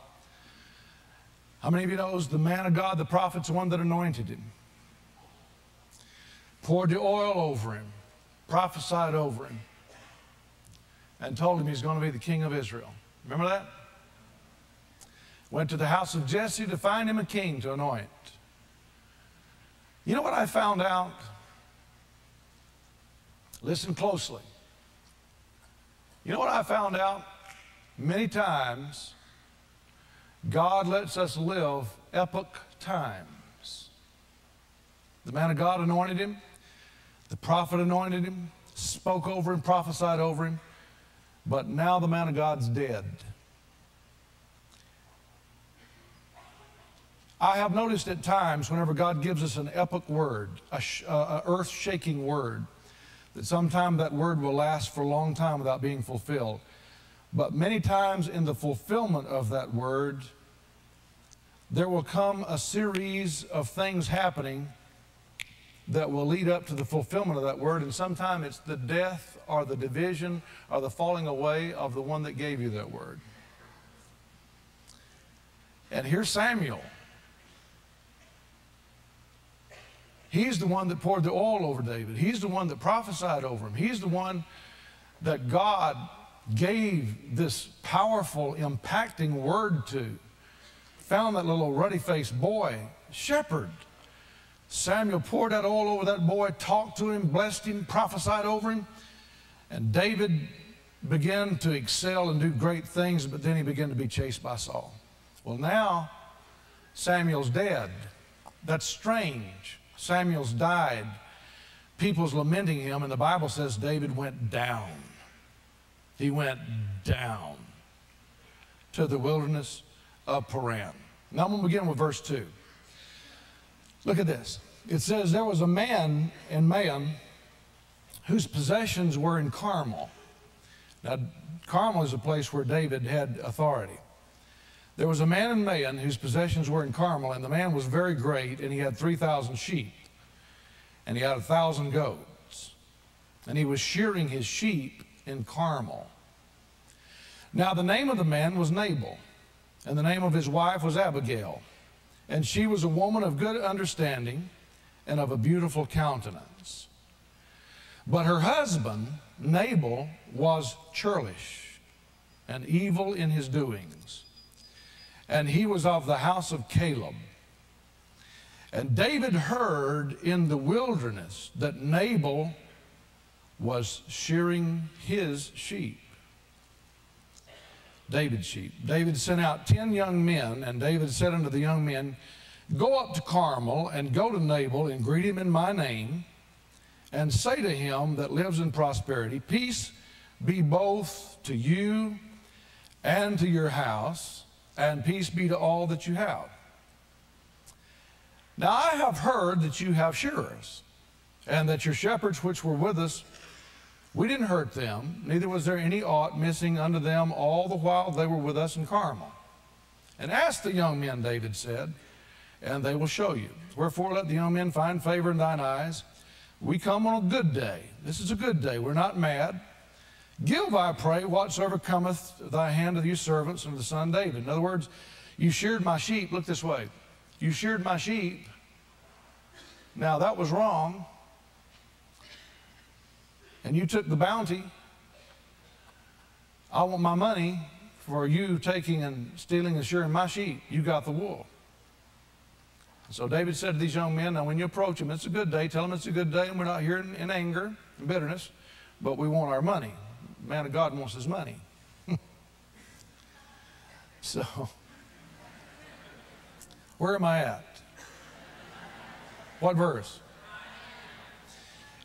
How many of you knows the man of God, the prophet's the one that anointed him? Poured the oil over him, prophesied over him, and told him he's going to be the king of Israel. Remember that? Went to the house of Jesse to find him a king to anoint. You know what I found out? Listen closely. You know what I found out? Many times, God lets us live epoch times. The man of God anointed him, the prophet anointed him, spoke over him, prophesied over him, but now the man of God's dead. I have noticed at times whenever God gives us an epic word, a, sh- uh, a earth shaking word, that sometimes that word will last for a long time without being fulfilled. But many times in the fulfillment of that word, there will come a series of things happening that will lead up to the fulfillment of that word. And sometimes it's the death or the division or the falling away of the one that gave you that word. And here's Samuel. He's the one that poured the oil over David. He's the one that prophesied over him. He's the one that God gave this powerful, impacting word to. Found that little ruddy faced boy, shepherd. Samuel poured that oil over that boy, talked to him, blessed him, prophesied over him. And David began to excel and do great things, but then he began to be chased by Saul. Well, now Samuel's dead. That's strange. Samuel's died. People's lamenting him, and the Bible says David went down. He went down to the wilderness of Paran. Now I'm going to begin with verse 2. Look at this. It says, There was a man in Maon whose possessions were in Carmel. Now, Carmel is a place where David had authority. There was a man in Maon whose possessions were in Carmel, and the man was very great, and he had 3,000 sheep, and he had a 1,000 goats, and he was shearing his sheep in Carmel. Now, the name of the man was Nabal, and the name of his wife was Abigail, and she was a woman of good understanding and of a beautiful countenance. But her husband, Nabal, was churlish and evil in his doings. And he was of the house of Caleb. And David heard in the wilderness that Nabal was shearing his sheep. David's sheep. David sent out ten young men, and David said unto the young men, Go up to Carmel and go to Nabal and greet him in my name, and say to him that lives in prosperity, Peace be both to you and to your house, and peace be to all that you have. Now I have heard that you have shearers, and that your shepherds which were with us, we didn't hurt them, neither was there any aught missing unto them all the while they were with us in Carmel. And ask the young men, David said, and they will show you. Wherefore let the young men find favor in thine eyes. We come on a good day. This is a good day. We're not mad. Give, I pray, whatsoever cometh thy hand to your servants and the son David. In other words, you sheared my sheep. Look this way. You sheared my sheep. Now that was wrong. And you took the bounty. I want my money for you taking and stealing and shearing my sheep. You got the wool. So David said to these young men, Now, when you approach them, it's a good day. Tell them it's a good day, and we're not here in, in anger and bitterness, but we want our money. The man of God wants his money. so, where am I at? What verse?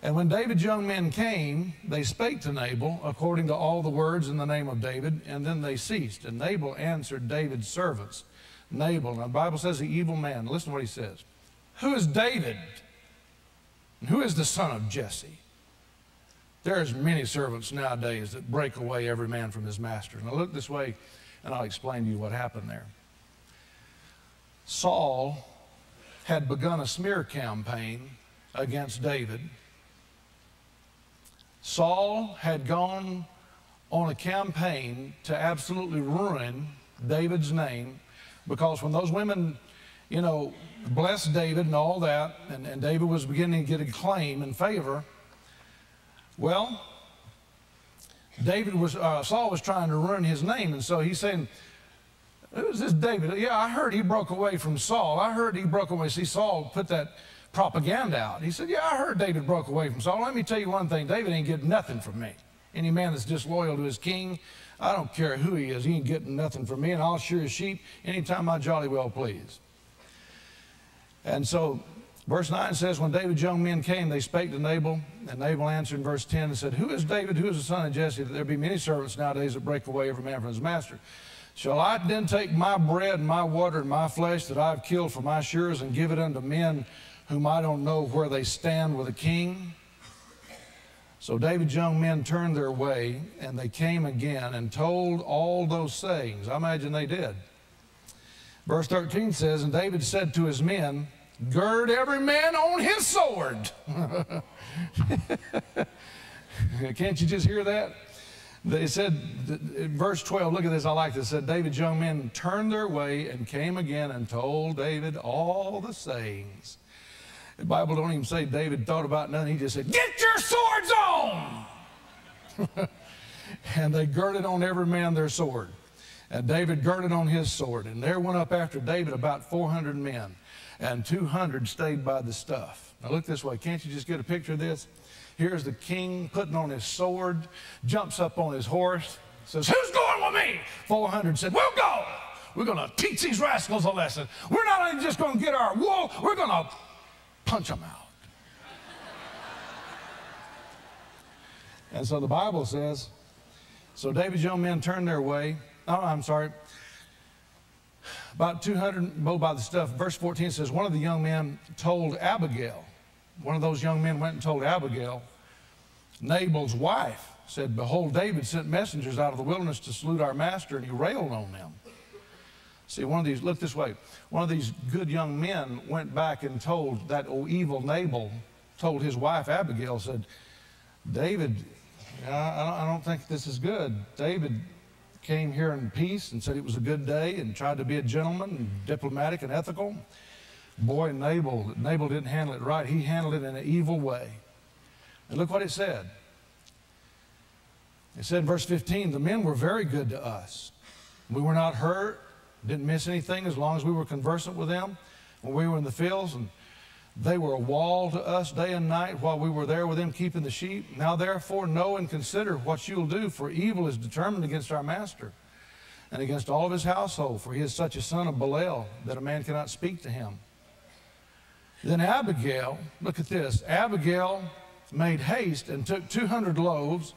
And when David's young men came, they spake to Nabal according to all the words in the name of David, and then they ceased. And Nabal answered David's servants. Nabal, now the Bible says the evil man. Listen to what he says. Who is David? And who is the son of Jesse? There's many servants nowadays that break away every man from his master. Now look this way, and I'll explain to you what happened there. Saul had begun a smear campaign against David. Saul had gone on a campaign to absolutely ruin David's name because when those women, you know, blessed David and all that, and, and David was beginning to get acclaim and favor, well, David was, uh, Saul was trying to ruin his name, and so he's saying, Who's this David? Yeah, I heard he broke away from Saul. I heard he broke away. See, Saul put that propaganda out. He said, Yeah, I heard David broke away from Saul. Let me tell you one thing David ain't getting nothing from me. Any man that's disloyal to his king, I don't care who he is, he ain't getting nothing from me, and I'll shear his sheep anytime I jolly well please. And so Verse 9 says, When David's young men came, they spake to Nabal. And Nabal answered in verse 10 and said, Who is David? Who is the son of Jesse? That there be many servants nowadays that break away every man from his master. Shall I then take my bread and my water and my flesh that I have killed for my shearers and give it unto men whom I don't know where they stand with a king? So David's young men turned their way, and they came again and told all those sayings. I imagine they did. Verse 13 says, And David said to his men, Gird every man on his sword. Can't you just hear that? They said, verse 12, look at this, I like this. It said, David's young men turned their way and came again and told David all the sayings. The Bible don't even say David thought about nothing. He just said, Get your swords on! and they girded on every man their sword. And David girded on his sword. And there went up after David about 400 men, and 200 stayed by the stuff. Now look this way. Can't you just get a picture of this? Here's the king putting on his sword, jumps up on his horse, says, Who's going with me? 400 said, We'll go. We're going to teach these rascals a lesson. We're not only just going to get our wool, we're going to punch them out. and so the Bible says, so David's young men turned their way. Oh, I'm sorry. About 200 bow by the stuff. Verse 14 says, one of the young men told Abigail, one of those young men went and told Abigail, Nabal's wife, said, Behold, David sent messengers out of the wilderness to salute our master, and he railed on them. See, one of these, look this way. One of these good young men went back and told that evil Nabal, told his wife Abigail, said, David, I, I don't- I don't think this is good. David came here in peace and said it was a good day and tried to be a gentleman and diplomatic and ethical. Boy, Nabal, Nabal didn't handle it right. He handled it in an evil way. And look what it said. It said in verse 15, the men were very good to us. We were not hurt, didn't miss anything as long as we were conversant with them when we were in the fields. And they were a wall to us day and night while we were there with them keeping the sheep. Now therefore know and consider what you'll do, for evil is determined against our master and against all of his household, for he is such a son of Belial that a man cannot speak to him. Then Abigail, look at this. Abigail made haste and took 200 loaves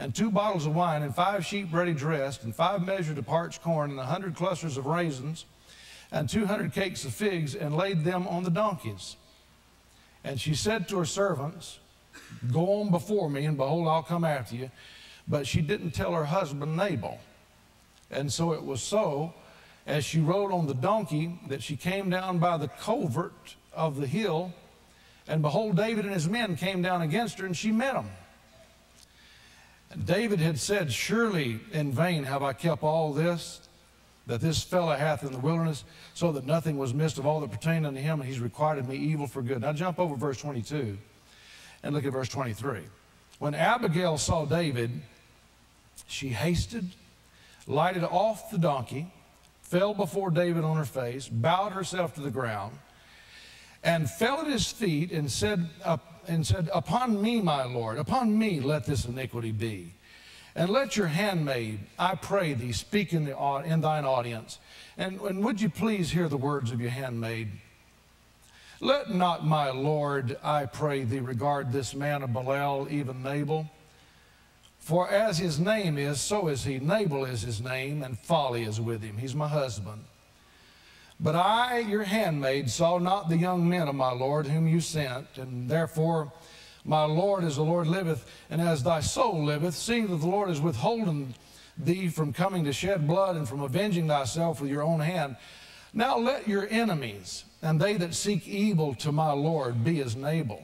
and two bottles of wine and five sheep ready dressed and five measures of parched corn and a hundred clusters of raisins and 200 cakes of figs and laid them on the donkeys. And she said to her servants, Go on before me, and behold, I'll come after you. But she didn't tell her husband Nabal. And so it was so, as she rode on the donkey, that she came down by the covert of the hill. And behold, David and his men came down against her, and she met them. David had said, Surely in vain have I kept all this that this fellow hath in the wilderness, so that nothing was missed of all that pertained unto him, and he's requited me evil for good. Now jump over verse 22 and look at verse 23. When Abigail saw David, she hasted, lighted off the donkey, fell before David on her face, bowed herself to the ground, and fell at his feet and said, and said, Upon me, my Lord, upon me let this iniquity be. And let your handmaid, I pray thee, speak in, the, in thine audience. And, and would you please hear the words of your handmaid? Let not my Lord, I pray thee, regard this man of Belial, even Nabal. For as his name is, so is he. Nabal is his name, and folly is with him. He's my husband. But I, your handmaid, saw not the young men of my Lord whom you sent, and therefore my Lord, as the Lord liveth, and as thy soul liveth, seeing that the Lord is withholden thee from coming to shed blood and from avenging thyself with your own hand. Now let your enemies and they that seek evil to my Lord be as Nabal.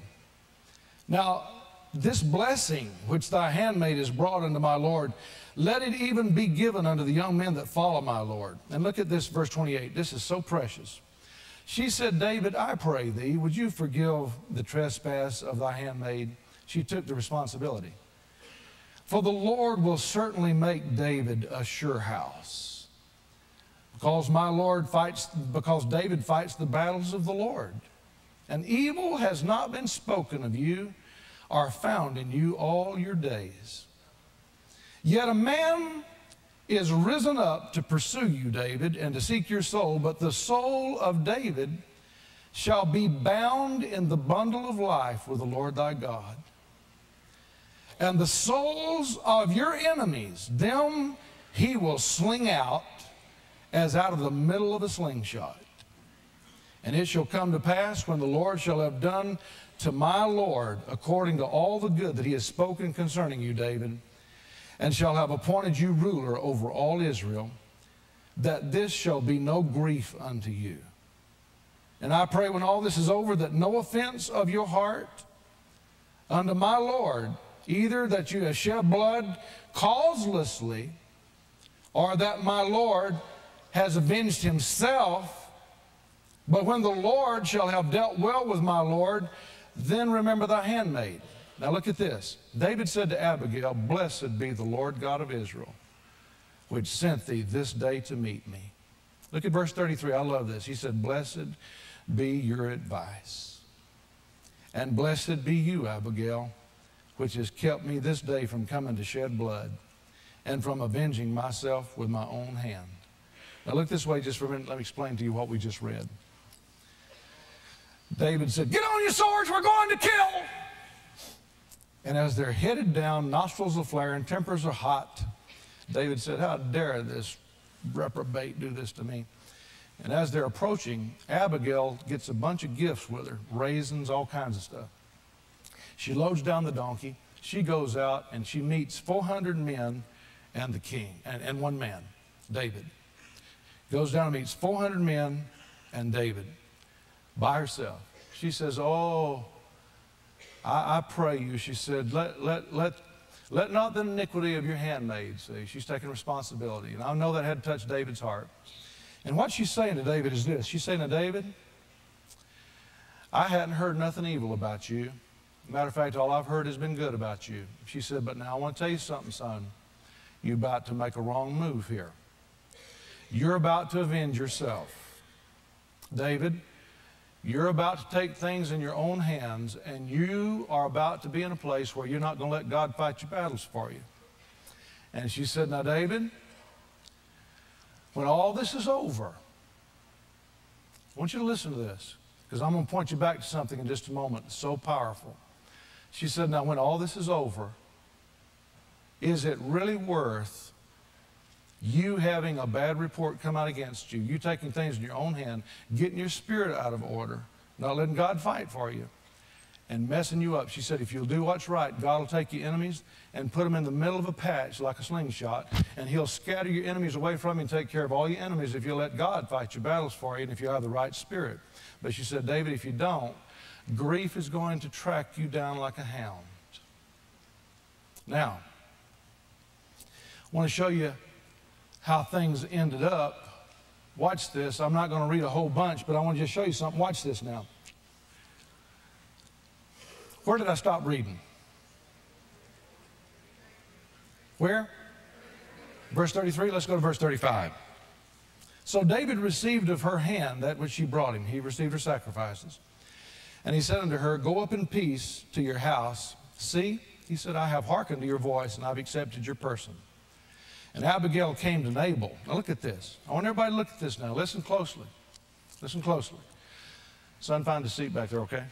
Now, this blessing which thy handmaid has brought unto my Lord, let it even be given unto the young men that follow my Lord. And look at this, verse 28. This is so precious. She said, David, I pray thee, would you forgive the trespass of thy handmaid? She took the responsibility. For the Lord will certainly make David a sure house. Because my Lord fights, because David fights the battles of the Lord. And evil has not been spoken of you or found in you all your days. Yet a man is risen up to pursue you, David, and to seek your soul, but the soul of David shall be bound in the bundle of life with the Lord thy God. And the souls of your enemies, them he will sling out as out of the middle of a slingshot. And it shall come to pass when the Lord shall have done to my Lord according to all the good that he has spoken concerning you, David, and shall have appointed you ruler over all Israel, that this shall be no grief unto you. And I pray when all this is over that no offense of your heart unto my Lord, either that you have shed blood causelessly, or that my Lord has avenged himself. But when the Lord shall have dealt well with my Lord, then remember thy handmaid. Now look at this. David said to Abigail, Blessed be the Lord God of Israel, which sent thee this day to meet me. Look at verse 33. I love this. He said, Blessed be your advice. And blessed be you, Abigail, which has kept me this day from coming to shed blood and from avenging myself with my own hand. Now look this way just for a minute. Let me explain to you what we just read. David said, Get on your swords, we're going to kill. And as they're headed down, nostrils are flaring, tempers are hot, David said, How dare this reprobate do this to me? And as they're approaching, Abigail gets a bunch of gifts with her raisins, all kinds of stuff. She loads down the donkey. She goes out and she meets 400 men and the king, and, and one man, David. Goes down and meets 400 men and David by herself. She says, Oh, I, I pray you, she said, let, let, let, let not the iniquity of your handmaid, see, she's taking responsibility. And I know that had touched David's heart. And what she's saying to David is this She's saying to David, I hadn't heard nothing evil about you. Matter of fact, all I've heard has been good about you. She said, But now I want to tell you something, son. You're about to make a wrong move here. You're about to avenge yourself. David, you're about to take things in your own hands, and you are about to be in a place where you're not going to let God fight your battles for you. And she said, Now, David, when all this is over, I want you to listen to this because I'm going to point you back to something in just a moment. It's so powerful. She said, Now, when all this is over, is it really worth you having a bad report come out against you, you taking things in your own hand, getting your spirit out of order, not letting God fight for you, and messing you up. She said, if you'll do what's right, God will take your enemies and put them in the middle of a patch like a slingshot, and He'll scatter your enemies away from you and take care of all your enemies if you'll let God fight your battles for you and if you have the right spirit. But she said, David, if you don't, grief is going to track you down like a hound. Now, I want to show you how things ended up. Watch this. I'm not going to read a whole bunch, but I want to just show you something. Watch this now. Where did I stop reading? Where? Verse 33. Let's go to verse 35. So David received of her hand that which she brought him. He received her sacrifices. And he said unto her, Go up in peace to your house. See, he said, I have hearkened to your voice, and I've accepted your person. And Abigail came to Nabal. Now look at this. I want everybody to look at this now. Listen closely. Listen closely. Son, find a seat back there, okay?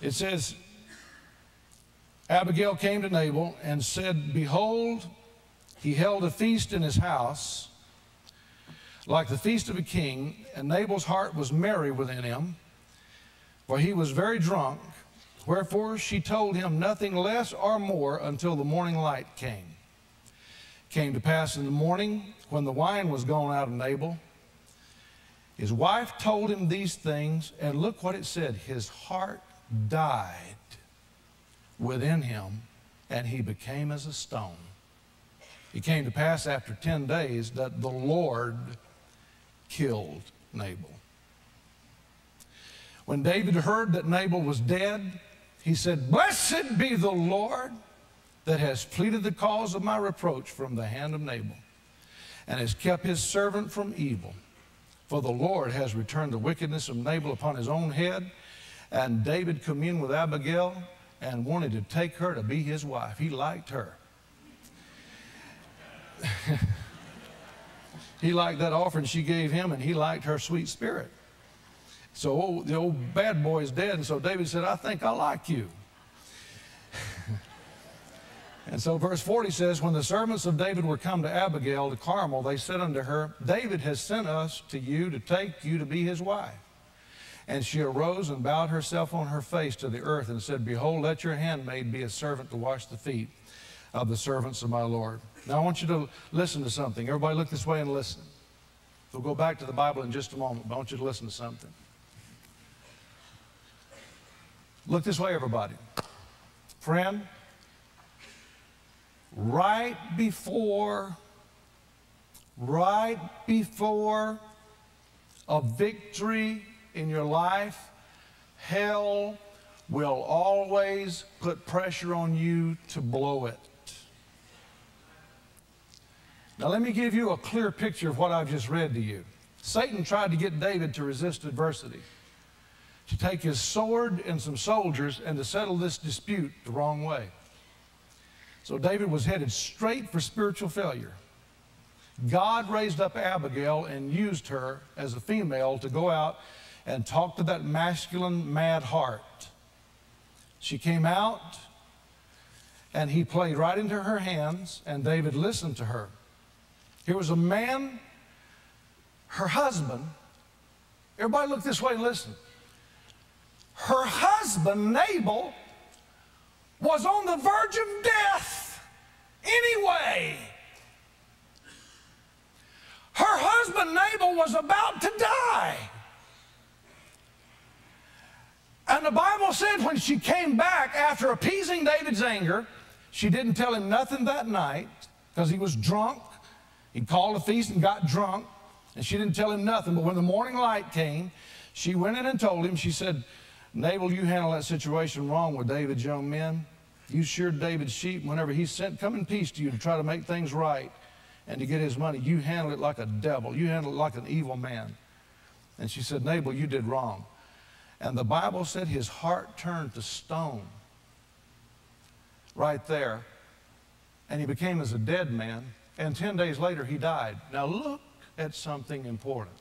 It says, Abigail came to Nabal and said, Behold, he held a feast in his house, like the feast of a king, and Nabal's heart was merry within him, for he was very drunk. Wherefore she told him nothing less or more until the morning light came. Came to pass in the morning, when the wine was gone out of Nabal, his wife told him these things, and look what it said his heart died within him, and he became as a stone. It came to pass after 10 days that the Lord killed Nabal. When David heard that Nabal was dead, he said, Blessed be the Lord that has pleaded the cause of my reproach from the hand of Nabal and has kept his servant from evil. For the Lord has returned the wickedness of Nabal upon his own head. And David communed with Abigail and wanted to take her to be his wife. He liked her. He liked that offering she gave him, and he liked her sweet spirit. So old, the old bad boy is dead, and so David said, I think I like you. and so verse 40 says, When the servants of David were come to Abigail to Carmel, they said unto her, David has sent us to you to take you to be his wife. And she arose and bowed herself on her face to the earth and said, Behold, let your handmaid be a servant to wash the feet of the servants of my Lord. Now I want you to listen to something. Everybody look this way and listen. We'll go back to the Bible in just a moment, but I want you to listen to something. Look this way, everybody. Friend, right before, right before a victory in your life, hell will always put pressure on you to blow it. Now, let me give you a clear picture of what I've just read to you. Satan tried to get David to resist adversity, to take his sword and some soldiers and to settle this dispute the wrong way. So David was headed straight for spiritual failure. God raised up Abigail and used her as a female to go out and talk to that masculine, mad heart. She came out and he played right into her hands, and David listened to her. Here was a man, her husband. Everybody look this way and listen. Her husband, Nabal, was on the verge of death anyway. Her husband, Nabal, was about to die. And the Bible said when she came back after appeasing David's anger, she didn't tell him nothing that night because he was drunk. He called a feast and got drunk, and she didn't tell him nothing. But when the morning light came, she went in and told him, she said, Nabal, you handle that situation wrong with David's young men. You sheared David's sheep whenever he sent, come in peace to you to try to make things right and to get his money. You handle it like a devil. You handle it like an evil man. And she said, Nabal, you did wrong. And the Bible said his heart turned to stone right there. And he became as a dead man. And 10 days later, he died. Now look at something important.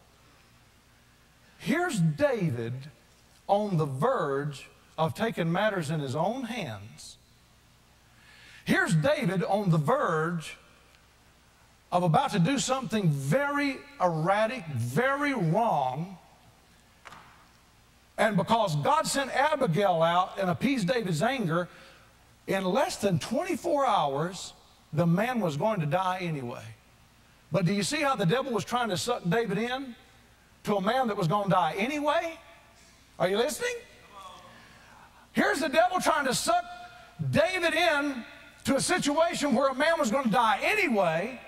Here's David on the verge of taking matters in his own hands. Here's David on the verge of about to do something very erratic, very wrong. And because God sent Abigail out and appeased David's anger, in less than 24 hours, the man was going to die anyway. But do you see how the devil was trying to suck David in to a man that was going to die anyway? Are you listening? Here's the devil trying to suck David in to a situation where a man was going to die anyway.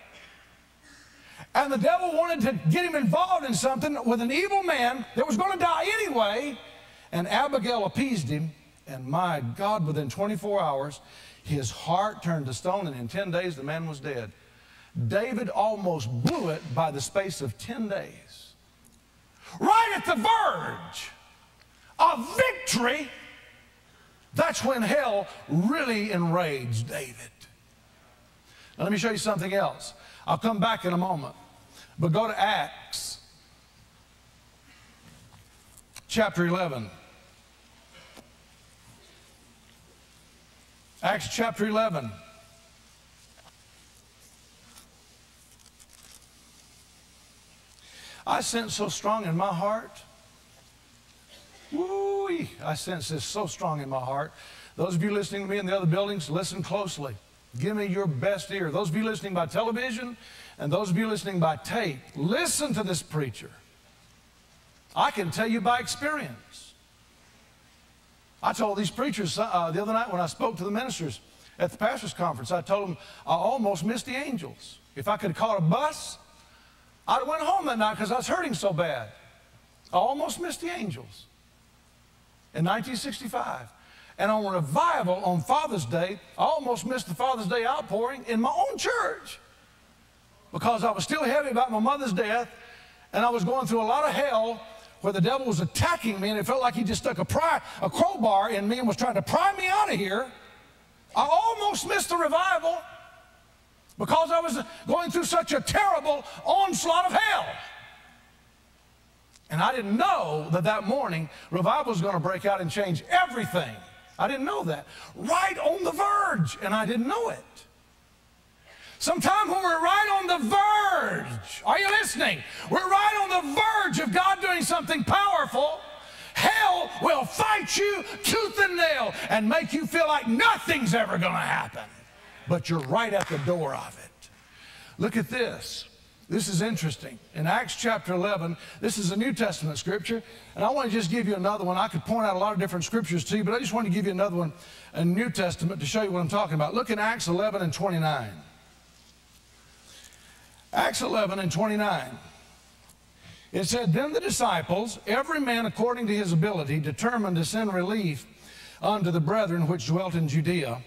And the devil wanted to get him involved in something with an evil man that was going to die anyway. And Abigail appeased him. And my God, within 24 hours, his heart turned to stone. And in 10 days, the man was dead. David almost blew it by the space of 10 days. Right at the verge of victory, that's when hell really enraged David. Now, let me show you something else. I'll come back in a moment. But go to Acts chapter 11. Acts chapter 11. I sense so strong in my heart. Woo I sense this so strong in my heart. Those of you listening to me in the other buildings, listen closely. Give me your best ear. Those of you listening by television and those of you listening by tape, listen to this preacher. I can tell you by experience. I told these preachers uh, the other night when I spoke to the ministers at the pastor's conference, I told them I almost missed the angels. If I could have caught a bus, I'd have went home that night because I was hurting so bad. I almost missed the angels in 1965. And on revival on Father's Day, I almost missed the Father's Day outpouring in my own church because I was still heavy about my mother's death and I was going through a lot of hell where the devil was attacking me and it felt like he just stuck a, pry, a crowbar in me and was trying to pry me out of here. I almost missed the revival. because I was going through such a terrible onslaught of hell. And I didn't know that that morning revival was going to break out and change everything. I didn't know that. Right on the verge, and I didn't know it. Sometimes when we're right on the verge, are you listening? We're right on the verge of God doing something powerful. Hell will fight you tooth and nail and make you feel like nothing's ever going to happen. But you're right at the door of it. Look at this. This is interesting. In Acts chapter 11, this is a New Testament scripture, and I want to just give you another one. I could point out a lot of different scriptures to you, but I just want to give you another one in New Testament to show you what I'm talking about. Look in Acts 11 and 29. Acts 11 and 29. It said, Then the disciples, every man according to his ability, determined to send relief unto the brethren which dwelt in Judea,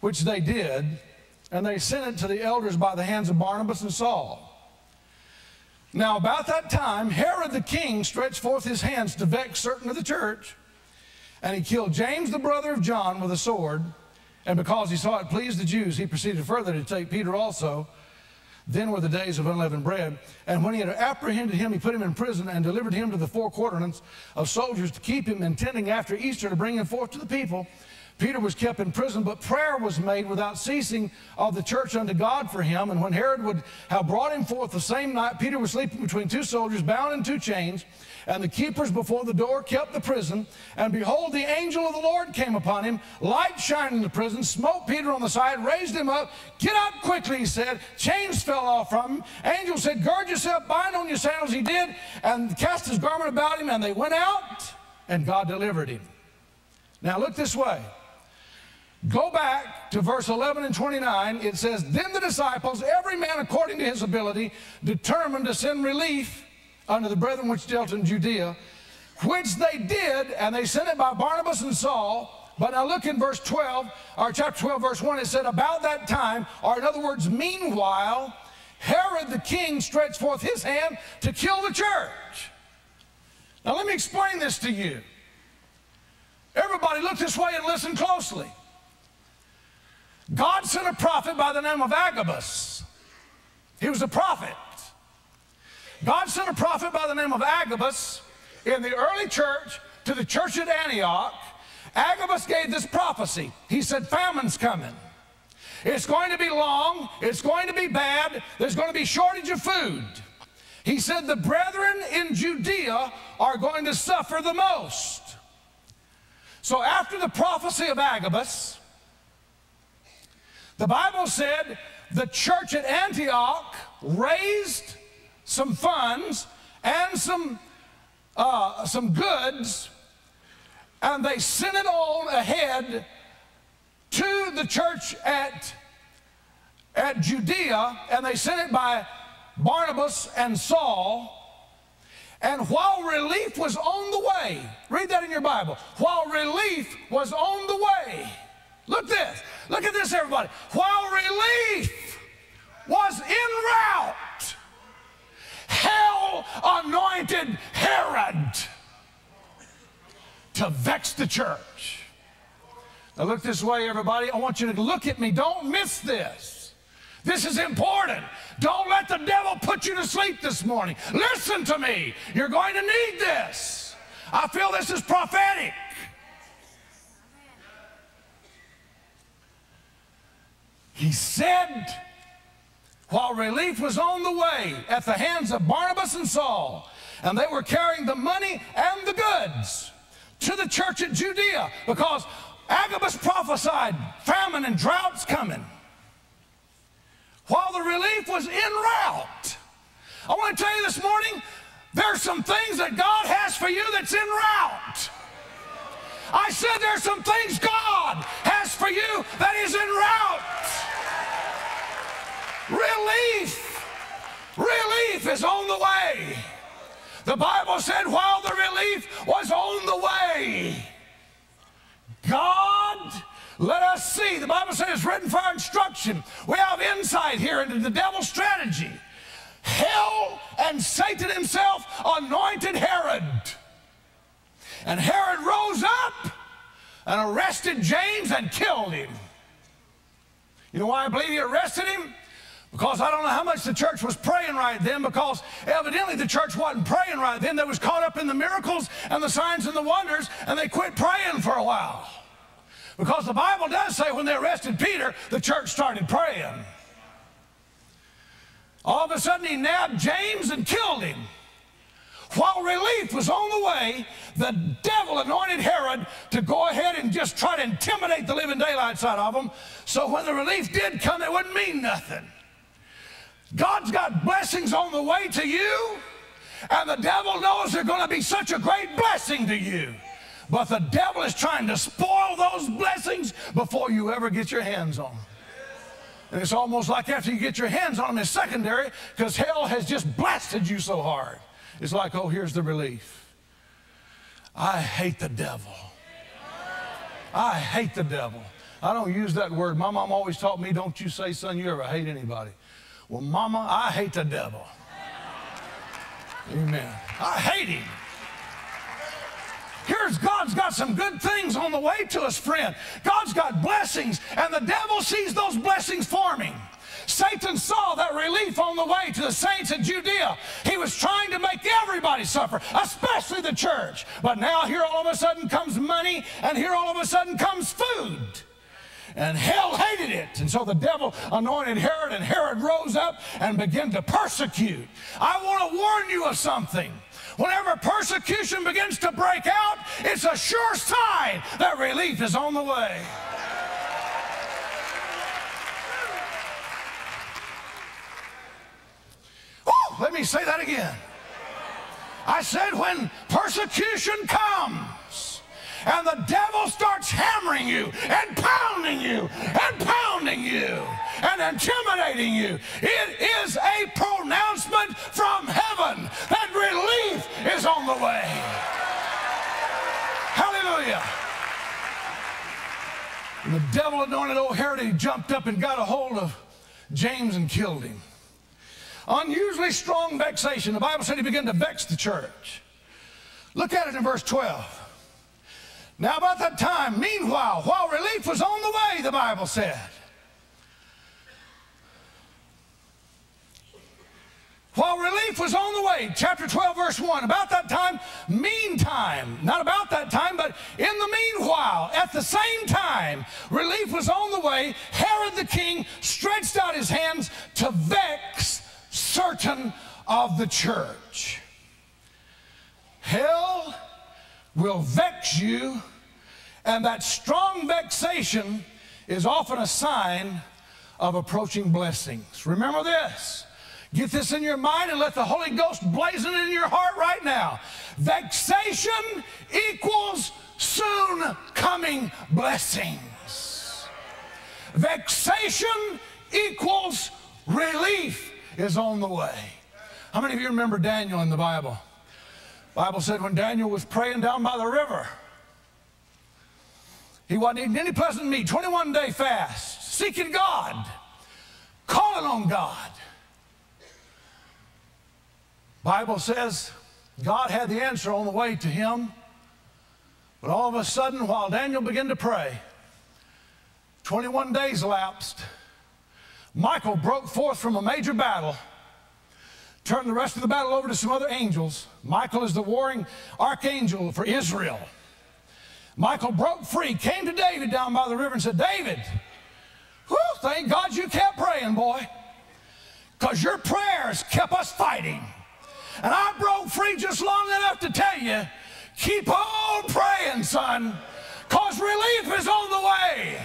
which they did, and they sent it to the elders by the hands of Barnabas and Saul. Now, about that time, Herod the king stretched forth his hands to vex certain of the church, and he killed James, the brother of John, with a sword. And because he saw it pleased the Jews, he proceeded further to take Peter also. Then were the days of unleavened bread. And when he had apprehended him, he put him in prison and delivered him to the four quaternions of soldiers to keep him, intending after Easter to bring him forth to the people. Peter was kept in prison, but prayer was made without ceasing of the church unto God for him. And when Herod would have brought him forth the same night, Peter was sleeping between two soldiers, bound in two chains. And the keepers before the door kept the prison. And behold, the angel of the Lord came upon him, light shining in the prison, smote Peter on the side, raised him up. Get up quickly, he said. Chains fell off from him. Angel said, Gird yourself, bind on your sandals. He did, and cast his garment about him, and they went out, and God delivered him. Now look this way. Go back to verse 11 and 29. It says, Then the disciples, every man according to his ability, determined to send relief unto the brethren which dealt in Judea, which they did, and they sent it by Barnabas and Saul. But now look in verse 12, or chapter 12, verse 1, it said, About that time, or in other words, meanwhile, Herod the king stretched forth his hand to kill the church. Now let me explain this to you. Everybody look this way and listen closely. God sent a prophet by the name of Agabus. He was a prophet. God sent a prophet by the name of Agabus in the early church to the church at Antioch. Agabus gave this prophecy. He said, Famine's coming. It's going to be long. It's going to be bad. There's going to be shortage of food. He said, The brethren in Judea are going to suffer the most. So after the prophecy of Agabus, the Bible said the church at Antioch raised some funds and some, uh, some goods, and they sent it on ahead to the church at, at Judea, and they sent it by Barnabas and Saul. And while relief was on the way, read that in your Bible. While relief was on the way, look this, look at this, everybody. While relief was en route, hell anointed Herod to vex the church. Now, look this way, everybody. I want you to look at me. Don't miss this. This is important. Don't let the devil put you to sleep this morning. Listen to me. You're going to need this. I feel this is prophetic. He said, while relief was on the way at the hands of Barnabas and Saul, and they were carrying the money and the goods to the church at Judea because Agabus prophesied famine and droughts coming. While the relief was en route, I want to tell you this morning there's some things that God has for you that's en route. I said there's some things God for you that is en route. Relief, relief is on the way. The Bible said while the relief was on the way, God, let us see. The Bible says it's written for our instruction. We have insight here into the devil's strategy. Hell and Satan himself anointed Herod. And Herod rose up and arrested James and killed him. You know why I believe he arrested him? Because I don't know how much the church was praying right then, because evidently the church wasn't praying right then. They was caught up in the miracles and the signs and the wonders, and they quit praying for a while. Because the Bible does say when they arrested Peter, the church started praying. All of a sudden, he nabbed James and killed him. While relief was on the way, the devil anointed Herod to go ahead and just try to intimidate the living daylights out of them. So when the relief did come, it wouldn't mean nothing. God's got blessings on the way to you, and the devil knows they're going to be such a great blessing to you. But the devil is trying to spoil those blessings before you ever get your hands on them. And it's almost like after you get your hands on them, it's secondary because hell has just blasted you so hard. It's like, oh, here's the relief. I hate the devil. I hate the devil. I don't use that word. My mom always taught me, don't you say, son, you ever hate anybody. Well, mama, I hate the devil. Amen. I hate him. Here's God's got some good things on the way to us, friend. God's got blessings, and the devil sees those blessings forming. Satan saw that relief on the way to the saints in Judea. He was trying to make everybody suffer, especially the church. But now here all of a sudden comes money, and here all of a sudden comes food. And hell hated it. And so the devil anointed Herod, and Herod rose up and began to persecute. I want to warn you of something. Whenever persecution begins to break out, it's a sure sign that relief is on the way. Woo, let me say that again. I said, when persecution comes and the devil starts hammering you and pounding you and pounding you and intimidating you, it is a pronouncement from heaven that relief is on the way. Hallelujah. And the devil anointed old he jumped up and got a hold of James and killed him. Unusually strong vexation. The Bible said he began to vex the church. Look at it in verse 12. Now, about that time, meanwhile, while relief was on the way, the Bible said, While relief was on the way, chapter 12, verse 1, about that time, meantime, not about that time, but in the meanwhile, at the same time, relief was on the way, Herod the king stretched out his hands to vex certain of the church. Hell will vex you, and that strong vexation is often a sign of approaching blessings. Remember this. Get this in your mind and let the Holy Ghost blazon it in your heart right now. Vexation equals soon coming blessings. Vexation equals relief is on the way. How many of you remember Daniel in the Bible? Bible said when Daniel was praying down by the river, he wasn't eating any pleasant meat, 21 day fast, seeking God, calling on God. Bible says God had the answer on the way to him. But all of a sudden, while Daniel began to pray, 21 days elapsed. Michael broke forth from a major battle, turned the rest of the battle over to some other angels. Michael is the warring archangel for Israel. Michael broke free, came to David down by the river and said, David, whew, thank God you kept praying, boy, because your prayers kept us fighting. And I broke free just long enough to tell you, keep on praying, son, because relief is on the way.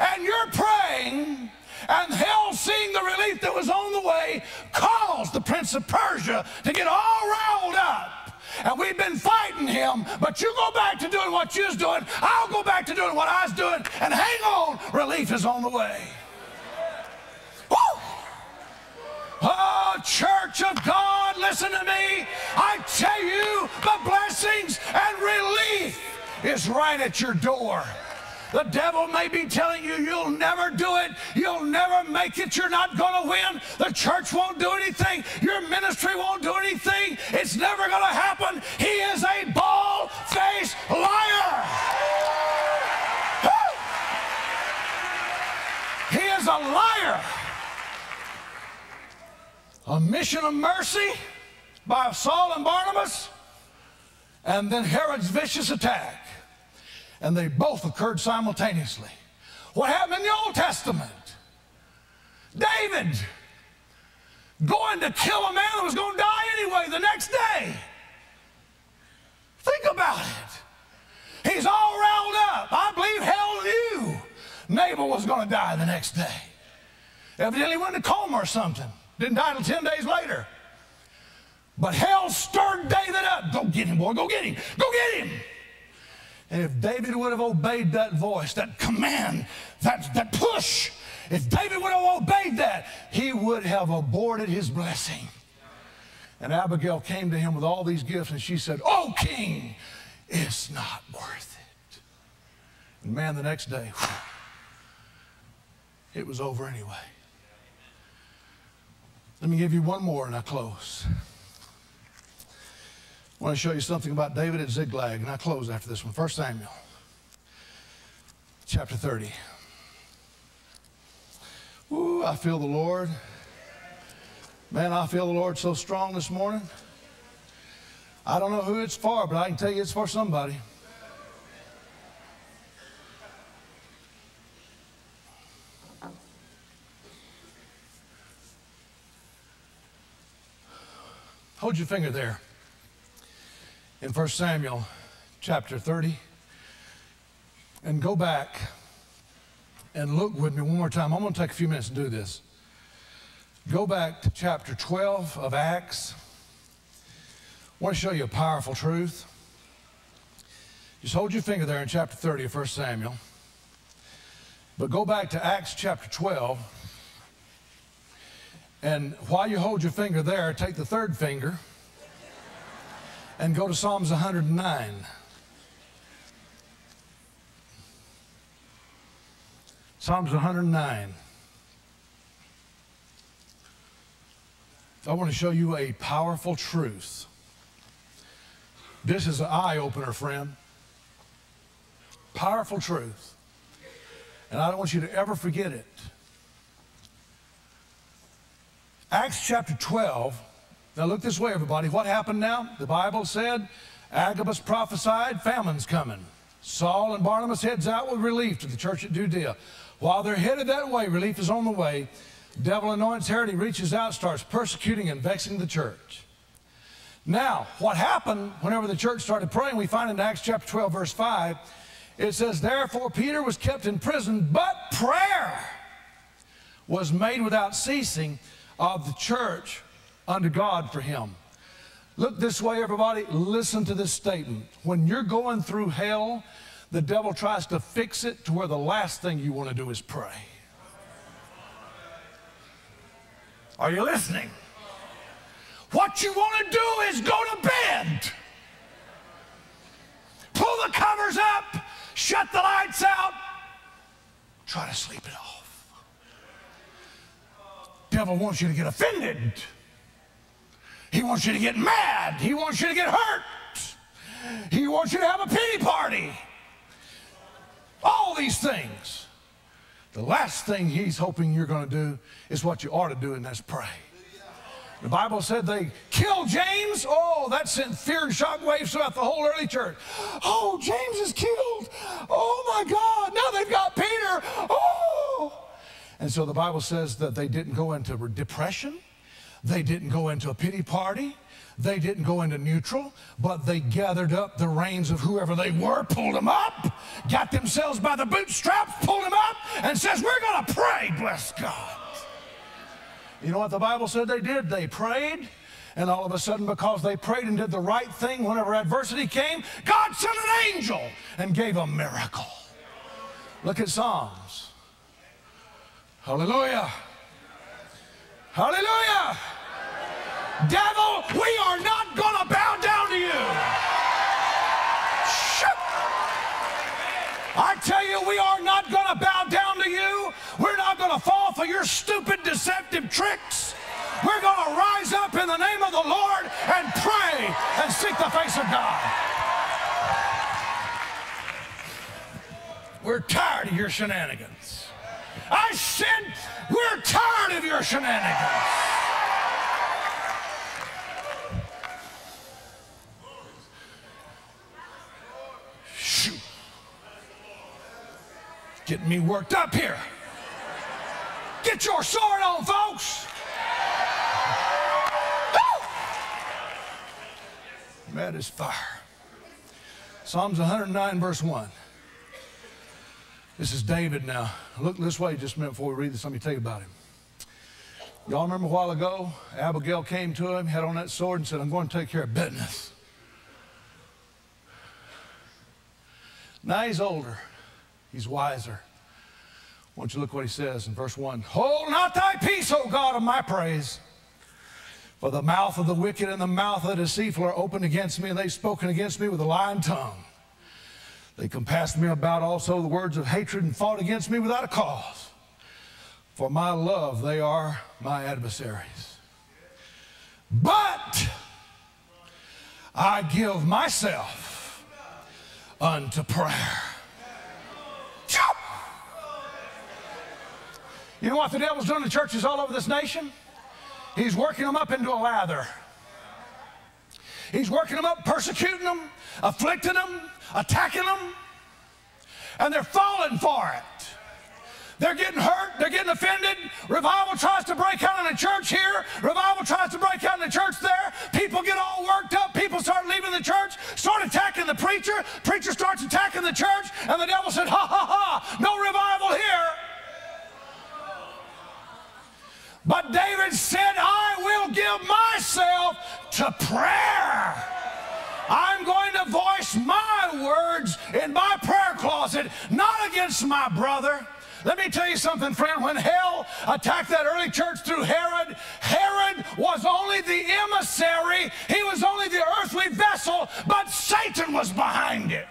And you're praying, and hell, seeing the relief that was on the way, caused the prince of Persia to get all riled up. And we've been fighting him, but you go back to doing what you was doing. I'll go back to doing what I was doing. And hang on, relief is on the way. Oh, church of God, listen to me. I tell you, the blessings and relief is right at your door. The devil may be telling you, you'll never do it. You'll never make it. You're not going to win. The church won't do anything. Your ministry won't do anything. It's never going to happen. He is a bald faced liar. He is a liar. A mission of mercy by Saul and Barnabas, and then Herod's vicious attack. And they both occurred simultaneously. What happened in the Old Testament? David going to kill a man that was going to die anyway the next day. Think about it. He's all riled up. I believe hell knew Nabal was going to die the next day. Evidently went to coma or something. Didn't die until 10 days later. But hell stirred David up. Go get him, boy. Go get him. Go get him. And if David would have obeyed that voice, that command, that, that push, if David would have obeyed that, he would have aborted his blessing. And Abigail came to him with all these gifts, and she said, Oh, king, it's not worth it. And man, the next day, whew, it was over anyway. Let me give you one more and I close. I want to show you something about David at Ziklag, and I close after this one. 1 Samuel, chapter 30. Ooh, I feel the Lord. Man, I feel the Lord so strong this morning. I don't know who it's for, but I can tell you it's for somebody. Hold your finger there in 1 Samuel chapter 30 and go back and look with me one more time. I'm going to take a few minutes to do this. Go back to chapter 12 of Acts. I want to show you a powerful truth. Just hold your finger there in chapter 30 of 1 Samuel. But go back to Acts chapter 12. And while you hold your finger there, take the third finger and go to Psalms 109. Psalms 109. I want to show you a powerful truth. This is an eye opener, friend. Powerful truth. And I don't want you to ever forget it. Acts chapter 12. Now look this way, everybody. What happened now? The Bible said Agabus prophesied, famine's coming. Saul and Barnabas heads out with relief to the church at Judea. While they're headed that way, relief is on the way. Devil anoints Herod. He reaches out, starts persecuting and vexing the church. Now, what happened whenever the church started praying, we find in Acts chapter 12, verse 5, it says, Therefore Peter was kept in prison, but prayer was made without ceasing of the church unto God for him. Look this way, everybody. Listen to this statement. When you're going through hell, the devil tries to fix it to where the last thing you want to do is pray. Are you listening? What you want to do is go to bed. Pull the covers up, shut the lights out, try to sleep it off. Devil wants you to get offended. He wants you to get mad. He wants you to get hurt. He wants you to have a pity party. All these things. The last thing he's hoping you're going to do is what you ought to do, and that's pray. The Bible said they killed James. Oh, that sent fear and shock waves throughout the whole early church. Oh, James is killed. Oh my God. Now they've got Peter. Oh. And so the Bible says that they didn't go into depression. They didn't go into a pity party. They didn't go into neutral, but they gathered up the reins of whoever they were, pulled them up, got themselves by the bootstraps, pulled them up, and says, We're going to pray, bless God. You know what the Bible said they did? They prayed, and all of a sudden, because they prayed and did the right thing whenever adversity came, God sent an angel and gave a miracle. Look at Psalms. Hallelujah. Hallelujah. Devil, we are not going to bow down to you. Shut. I tell you, we are not going to bow down to you. We're not going to fall for your stupid, deceptive tricks. We're going to rise up in the name of the Lord and pray and seek the face of God. We're tired of your shenanigans. I said, we're tired of your shenanigans. Shoot. Getting me worked up here. Get your sword on, folks. Mad as fire. Psalms 109, verse 1. This is David now. Look this way just a minute before we read this. Let me tell you about him. Y'all remember a while ago, Abigail came to him, had on that sword, and said, I'm going to take care of business. Now he's older, he's wiser. Why don't you look what he says in verse 1 Hold not thy peace, O God of my praise. For the mouth of the wicked and the mouth of the deceitful are opened against me, and they've spoken against me with a lying tongue. They compassed me about also the words of hatred and fought against me without a cause. For my love, they are my adversaries. But I give myself unto prayer. You know what the devil's doing to churches all over this nation? He's working them up into a lather. He's working them up, persecuting them, afflicting them, attacking them, and they're falling for it. They're getting hurt. They're getting offended. Revival tries to break out in the church here. Revival tries to break out in the church there. People get all worked up. People start leaving the church, start attacking the preacher. Preacher starts attacking the church, and the devil said, Ha ha ha, no revival here. But David said, I will give myself to prayer. I'm going to voice my words in my prayer closet, not against my brother. Let me tell you something, friend. When hell attacked that early church through Herod, Herod was only the emissary, he was only the earthly vessel, but Satan was behind it.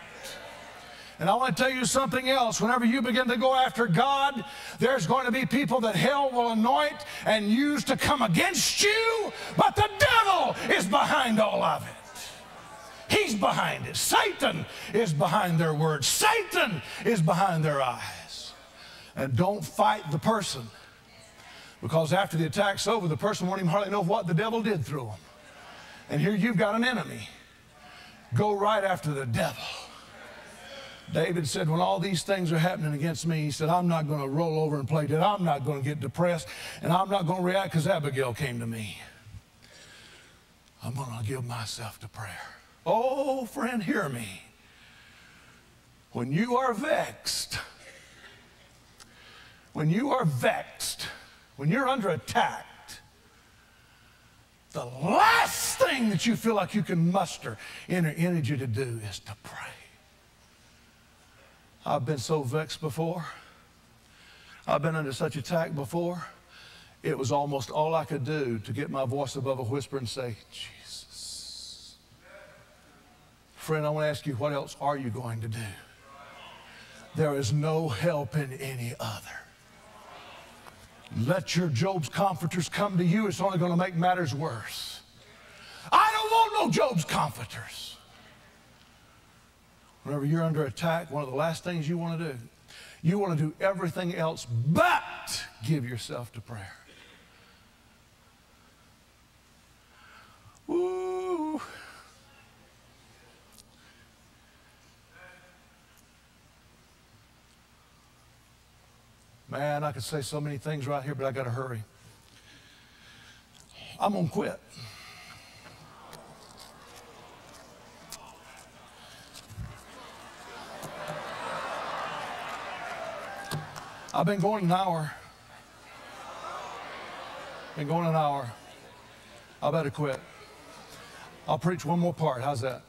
And I want to tell you something else. Whenever you begin to go after God, there's going to be people that hell will anoint and use to come against you, but the devil is behind all of it. He's behind it. Satan is behind their words. Satan is behind their eyes. And don't fight the person. Because after the attack's over, the person won't even hardly know what the devil did through them. And here you've got an enemy. Go right after the devil. David said, when all these things are happening against me, he said, I'm not going to roll over and play dead. I'm not going to get depressed. And I'm not going to react because Abigail came to me. I'm going to give myself to prayer. Oh, friend, hear me. When you are vexed, when you are vexed, when you're under attack, the last thing that you feel like you can muster inner energy to do is to pray. I've been so vexed before. I've been under such attack before. It was almost all I could do to get my voice above a whisper and say, Jesus. Friend, I want to ask you, what else are you going to do? There is no help in any other. Let your Job's comforters come to you. It's only going to make matters worse. I don't want no Job's comforters. Whenever you're under attack, one of the last things you want to do, you want to do everything else but give yourself to prayer. Man, I could say so many things right here, but I got to hurry. I'm going to quit. I've been going an hour. Been going an hour. I better quit. I'll preach one more part. How's that?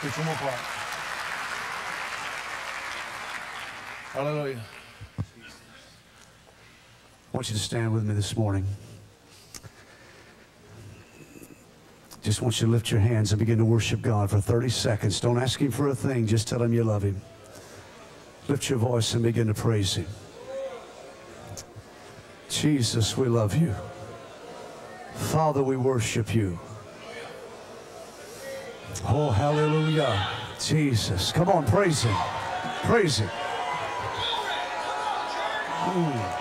Preach one more part. Hallelujah. I want you to stand with me this morning. Just want you to lift your hands and begin to worship God for 30 seconds. Don't ask Him for a thing, just tell Him you love Him. Lift your voice and begin to praise Him. Jesus, we love you. Father, we worship you. Oh, hallelujah. Jesus. Come on, praise Him. Praise Him. Come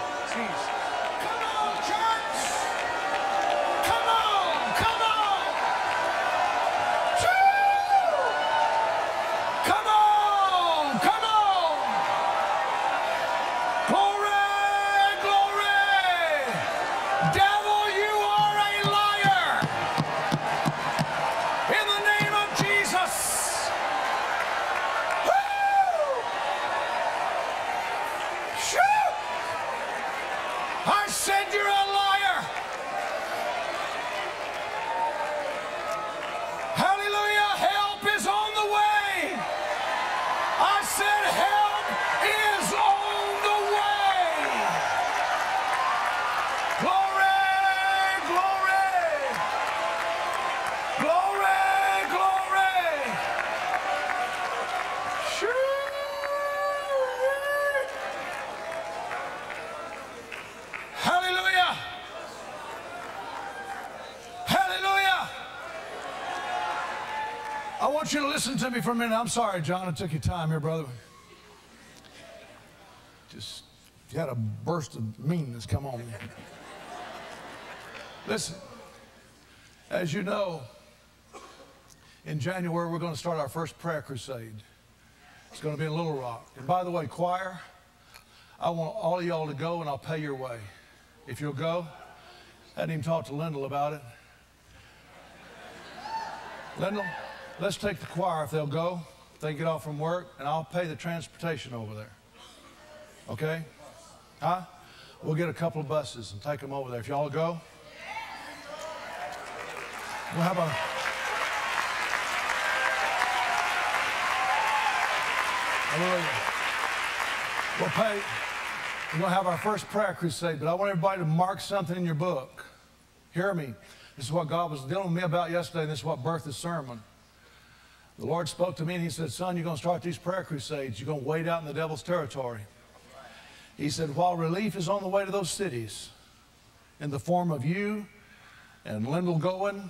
me for a minute. I'm sorry, John, I took your time here, brother. Just had a burst of meanness come on me. Listen, as you know, in January we're going to start our first prayer crusade. It's going to be in Little Rock. And by the way, choir, I want all of y'all to go and I'll pay your way. If you'll go, I hadn't even talked to Lindell about it. Lindell, let's take the choir if they'll go. They get off from work, and I'll pay the transportation over there. Okay? Huh? We'll get a couple of buses and take them over there. If y'all go, we'll have a. We'll pay. We're going to have our first prayer crusade, but I want everybody to mark something in your book. Hear me. This is what God was dealing with me about yesterday, and this is what birthed this sermon. The Lord spoke to me and He said, Son, you're going to start these prayer crusades. You're going to wait out in the devil's territory. He said, While relief is on the way to those cities, in the form of you and Lindell going,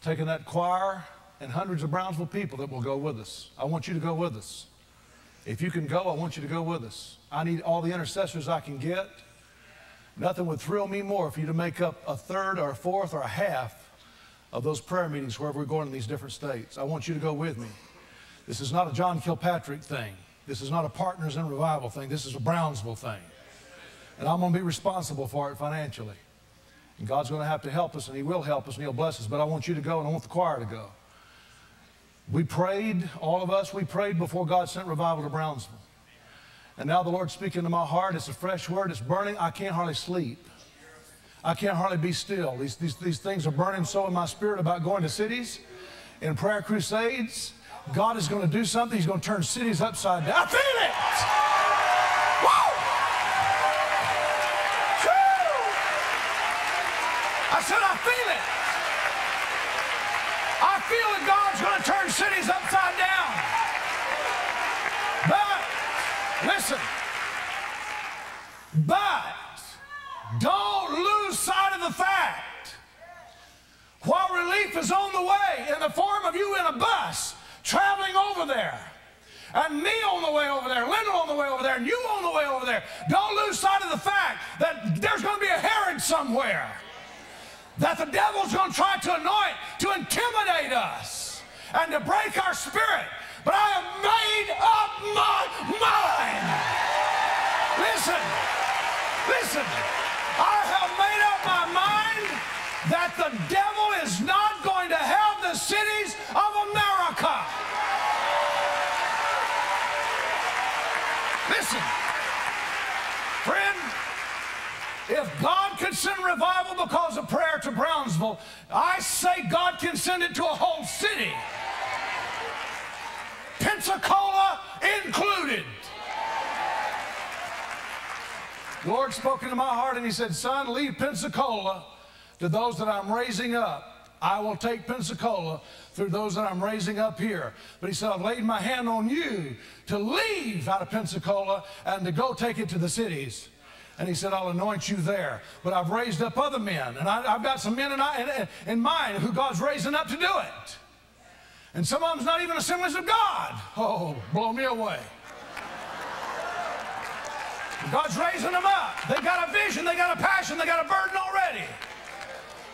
taking that choir, and hundreds of Brownsville people that will go with us. I want you to go with us. If you can go, I want you to go with us. I need all the intercessors I can get. Nothing would thrill me more for you to make up a third or a fourth or a half of those prayer meetings wherever we're going in these different states. I want you to go with me. This is not a John Kilpatrick thing. This is not a Partners in Revival thing. This is a Brownsville thing. And I'm going to be responsible for it financially. And God's going to have to help us, and He will help us, and He'll bless us. But I want you to go, and I want the choir to go. We prayed, all of us, we prayed before God sent revival to Brownsville. And now the Lord's speaking to my heart. It's a fresh word. It's burning. I can't hardly sleep. I can't hardly be still. These, these, these things are burning so in my spirit about going to cities in prayer crusades. God is going to do something. He's going to turn cities upside down. I feel it! Woo! Woo! I said, I feel it. I feel that God's going to turn cities upside down. But, listen, but don't lose sight of the fact while relief is on the way in the form of you in a bus traveling over there and me on the way over there, Lindell on the way over there, and you on the way over there. Don't lose sight of the fact that there's going to be a Herod somewhere that the devil's going to try to anoint to intimidate us and to break our spirit. But I have made up my mind. Listen, listen. I have made up my mind that the devil can send revival because of prayer to Brownsville, I say God can send it to a whole city. Pensacola included. The Lord spoke into my heart and He said, Son, leave Pensacola to those that I'm raising up. I will take Pensacola through those that I'm raising up here. But he said, I've laid my hand on you to leave out of Pensacola and to go take it to the cities. And he said, I'll anoint you there. But I've raised up other men, and I, have got some men in, in, in mind who God's raising up to do it. And some of them's not even assemblies of God. Oh, blow me away. God's raising them up. They got a vision, they got a passion, they got a burden already.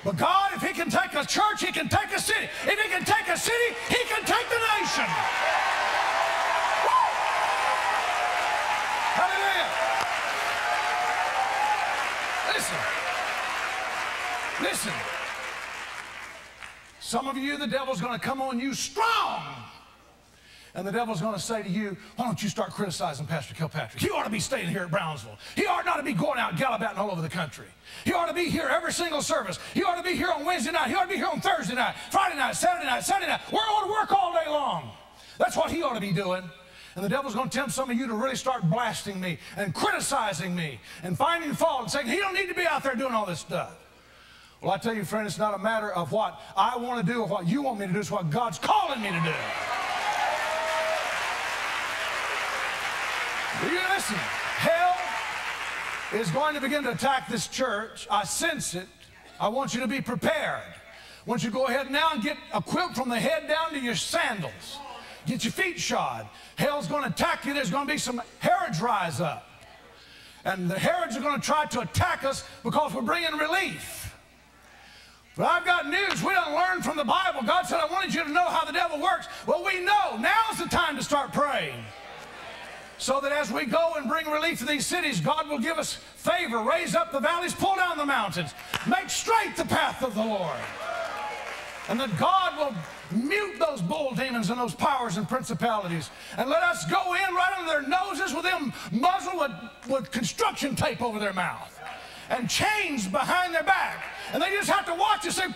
But God, if He can take a church, He can take a city. If He can take a city, He can take the nation. Woo! Hallelujah. Listen. Listen. Some of you, the devil's going to come on you strong. And the devil's going to say to you, why don't you start criticizing Pastor Kilpatrick? He ought to be staying here at Brownsville. He ought not to be going out gallivanting all over the country. He ought to be here every single service. He ought to be here on Wednesday night. He ought to be here on Thursday night, Friday night, Saturday night, Sunday night. We're to work all day long. That's what he ought to be doing. And the devil's going to tempt some of you to really start blasting me and criticizing me and finding fault and saying, he don't need to be out there doing all this stuff. Well, I tell you, friend, it's not a matter of what I want to do or what you want me to do. It's what God's calling me to do. You listen? Hell is going to begin to attack this church. I sense it. I want you to be prepared. I want you to go ahead now and get equipped from the head down to your sandals. Get your feet shod. Hell's going to attack you. There's going to be some Herods rise up. And the Herods are going to try to attack us because we're bringing relief. But I've got news. We don't learn from the Bible. God said, I wanted you to know how the devil works. Well, we know. Now's the time to start praying. So that as we go and bring relief to these cities, God will give us favor, raise up the valleys, pull down the mountains, make straight the path of the Lord. And that God will mute those bull demons and those powers and principalities. And let us go in right under their noses with them muzzled with, with construction tape over their mouth and chains behind their back. And they just have to watch us say,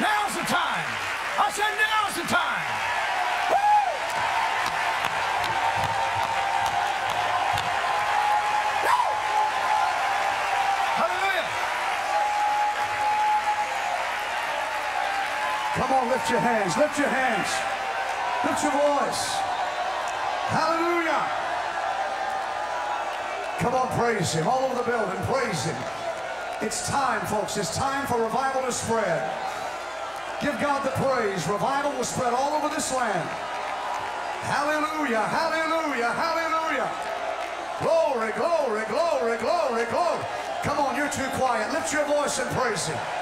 Now's the time. I said, lift your hands, lift your hands, lift your voice. Hallelujah. Come on, praise Him. All over the building, praise Him. It's time, folks. It's time for revival to spread. Give God the praise. Revival will spread all over this land. Hallelujah, hallelujah, hallelujah. Glory, glory, glory, glory, glory. Come on, you're too quiet. Lift your voice and praise Him.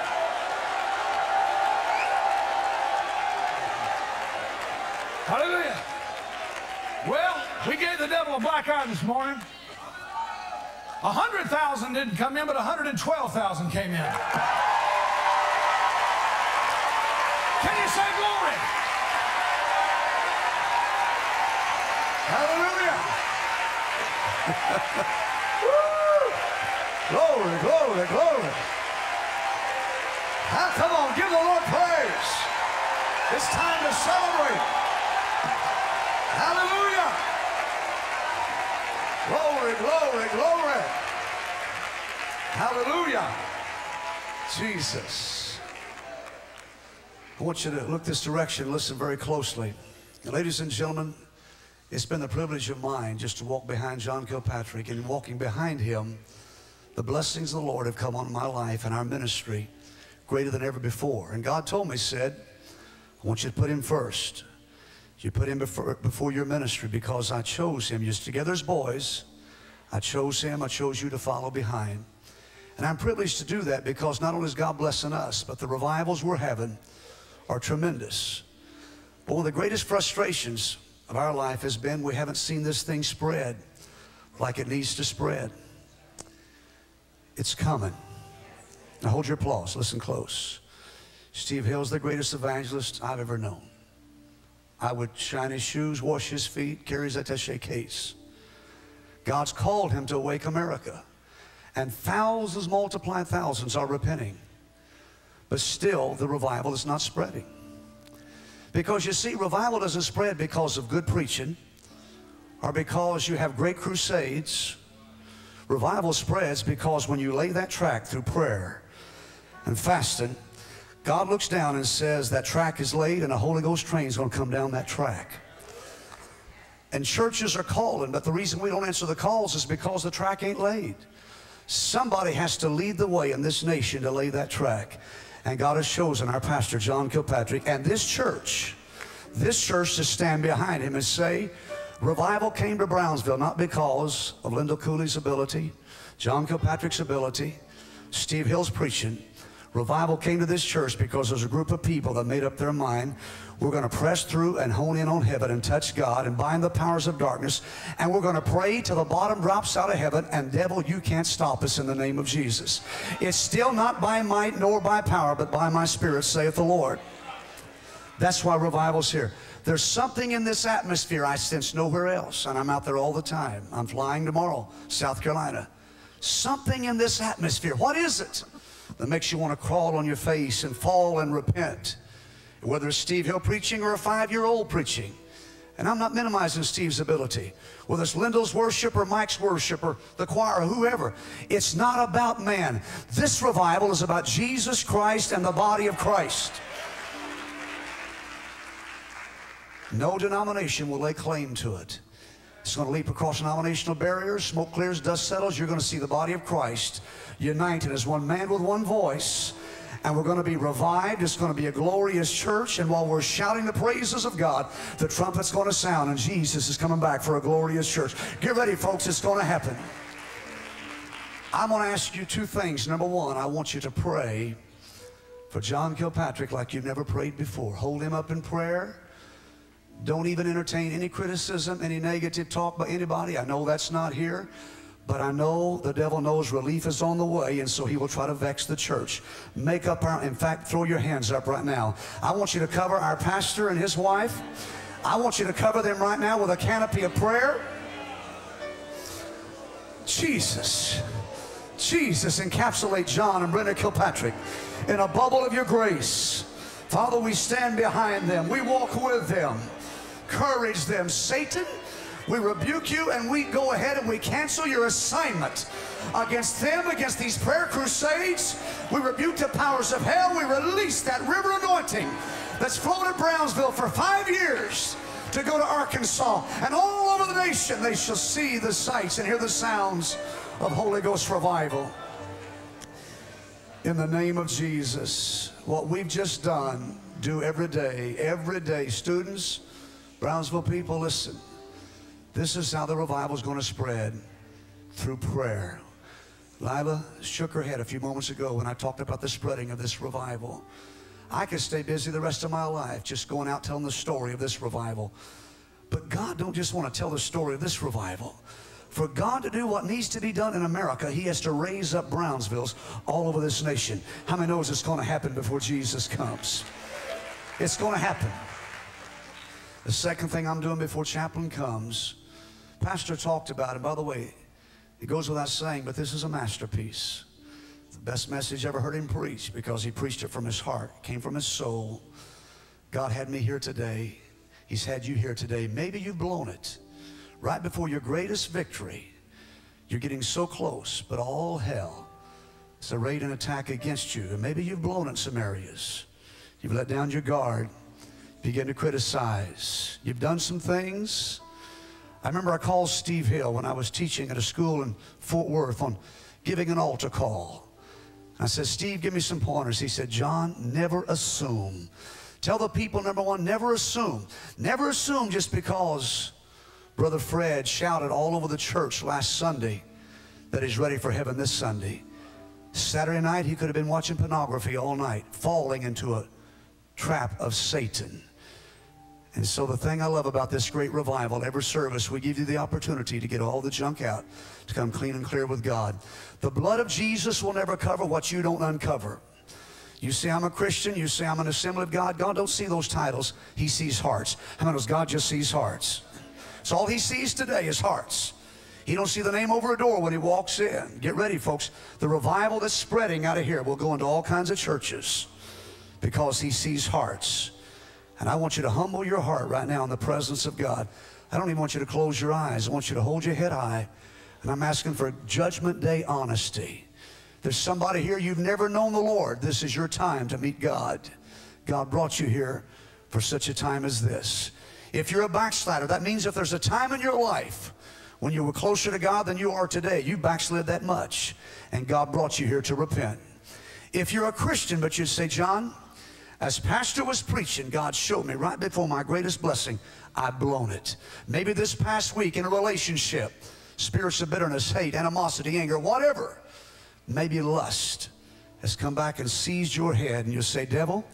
Eye this morning. A hundred thousand didn't come in, but a hundred and twelve thousand came in. Can you say glory? Hallelujah. Glory, glory, glory. Ah, come on, give the Lord praise. It's time to celebrate. Hallelujah. Glory, glory. Hallelujah. Jesus. I want you to look this direction, listen very closely. And ladies and gentlemen, it's been the privilege of mine just to walk behind John Kilpatrick and walking behind him. The blessings of the Lord have come on my life and our ministry greater than ever before. And God told me, said, I want you to put him first. You put him before, before your ministry because I chose him. You're together as boys. I chose him. I chose you to follow behind. And I'm privileged to do that because not only is God blessing us, but the revivals we're having are tremendous. But one of the greatest frustrations of our life has been we haven't seen this thing spread like it needs to spread. It's coming. Now hold your applause. Listen close. Steve Hill's the greatest evangelist I've ever known. I would shine his shoes, wash his feet, carry his attache case. God's called him to awake America. And thousands multiply thousands are repenting. But still, the revival is not spreading. Because you see, revival doesn't spread because of good preaching or because you have great crusades. Revival spreads because when you lay that track through prayer and fasting, God looks down and says that track is laid and a Holy Ghost train is going to come down that track. And churches are calling, but the reason we don't answer the calls is because the track ain't laid. Somebody has to lead the way in this nation to lay that track. And God has chosen our pastor, John Kilpatrick, and this church, this church to stand behind him and say, revival came to Brownsville not because of Lindell Cooley's ability, John Kilpatrick's ability, Steve Hill's preaching. Revival came to this church because there's a group of people that made up their mind. We're going to press through and hone in on heaven and touch God and bind the powers of darkness. And we're going to pray till the bottom drops out of heaven. And devil, you can't stop us in the name of Jesus. It's still not by might nor by power, but by my spirit, saith the Lord. That's why revival's here. There's something in this atmosphere I sense nowhere else. And I'm out there all the time. I'm flying tomorrow, South Carolina. Something in this atmosphere. What is it? that makes you want to crawl on your face and fall and repent. Whether it's Steve Hill preaching or a five-year-old preaching. And I'm not minimizing Steve's ability. Whether it's Lindell's worship or Mike's worship or the choir or whoever. It's not about man. This revival is about Jesus Christ and the body of Christ. No denomination will lay claim to it. It's going to leap across denominational barriers. Smoke clears, dust settles. You're going to see the body of Christ united as one man with one voice. And we're going to be revived. It's going to be a glorious church. And while we're shouting the praises of God, the trumpet's going to sound, and Jesus is coming back for a glorious church. Get ready, folks. It's going to happen. I'm going to ask you two things. Number one, I want you to pray for John Kilpatrick like you've never prayed before. Hold him up in prayer. Don't even entertain any criticism, any negative talk by anybody. I know that's not here, but I know the devil knows relief is on the way, and so he will try to vex the church. Make up our, in fact, throw your hands up right now. I want you to cover our pastor and his wife. I want you to cover them right now with a canopy of prayer. Jesus. Jesus, encapsulate John and Brenda Kilpatrick in a bubble of your grace. Father, we stand behind them. We walk with them. Courage them. Satan, we rebuke you and we go ahead and we cancel your assignment against them, against these prayer crusades. We rebuke the powers of hell. We release that river anointing that's flowed at Brownsville for five years to go to Arkansas. And all over the nation they shall see the sights and hear the sounds of Holy Ghost revival. In the name of Jesus, what we've just done, do every day, every day. Students, Brownsville people, listen. This is how the revival is going to spread through prayer. Lila shook her head a few moments ago when I talked about the spreading of this revival. I could stay busy the rest of my life just going out telling the story of this revival. But God don't just want to tell the story of this revival. For God to do what needs to be done in America, He has to raise up Brownsvilles all over this nation. How many knows it's going to happen before Jesus comes? It's going to happen. The second thing I'm doing before chaplain comes, Pastor talked about it. By the way, it goes without saying, but this is a masterpiece. The best message I ever heard him preach because he preached it from his heart, it came from his soul. God had me here today. He's had you here today. Maybe you've blown it right before your greatest victory. You're getting so close, but all hell is arrayed an attack against you. And maybe you've blown in some areas. You've let down your guard, begin to criticize. You've done some things. I remember I called Steve Hill when I was teaching at a school in Fort Worth on giving an altar call. I said, Steve, give me some pointers. He said, John, never assume. Tell the people, number one, never assume. Never assume just because Brother Fred shouted all over the church last Sunday that he's ready for heaven this Sunday. Saturday night, he could have been watching pornography all night, falling into a trap of Satan. And so the thing I love about this great revival, every service, we give you the opportunity to get all the junk out, to come clean and clear with God. The blood of Jesus will never cover what you don't uncover. You say I'm a Christian, you say I'm an assembly of God. God don't see those titles. He sees hearts. How many knows God just sees hearts? So all he sees today is hearts. He don't see the name over a door when he walks in. Get ready, folks. The revival that's spreading out of here will go into all kinds of churches because he sees hearts. And I want you to humble your heart right now in the presence of God. I don't even want you to close your eyes. I want you to hold your head high. And I'm asking for judgment day honesty. There's somebody here, you've never known the Lord. This is your time to meet God. God brought you here for such a time as this. If you're a backslider, that means if there's a time in your life when you were closer to God than you are today, you backslid that much. And God brought you here to repent. If you're a Christian, but you say, John, as pastor was preaching, God showed me right before my greatest blessing, I've blown it. Maybe this past week in a relationship, spirits of bitterness, hate, animosity, anger, whatever, maybe lust has come back and seized your head, and you say, Devil,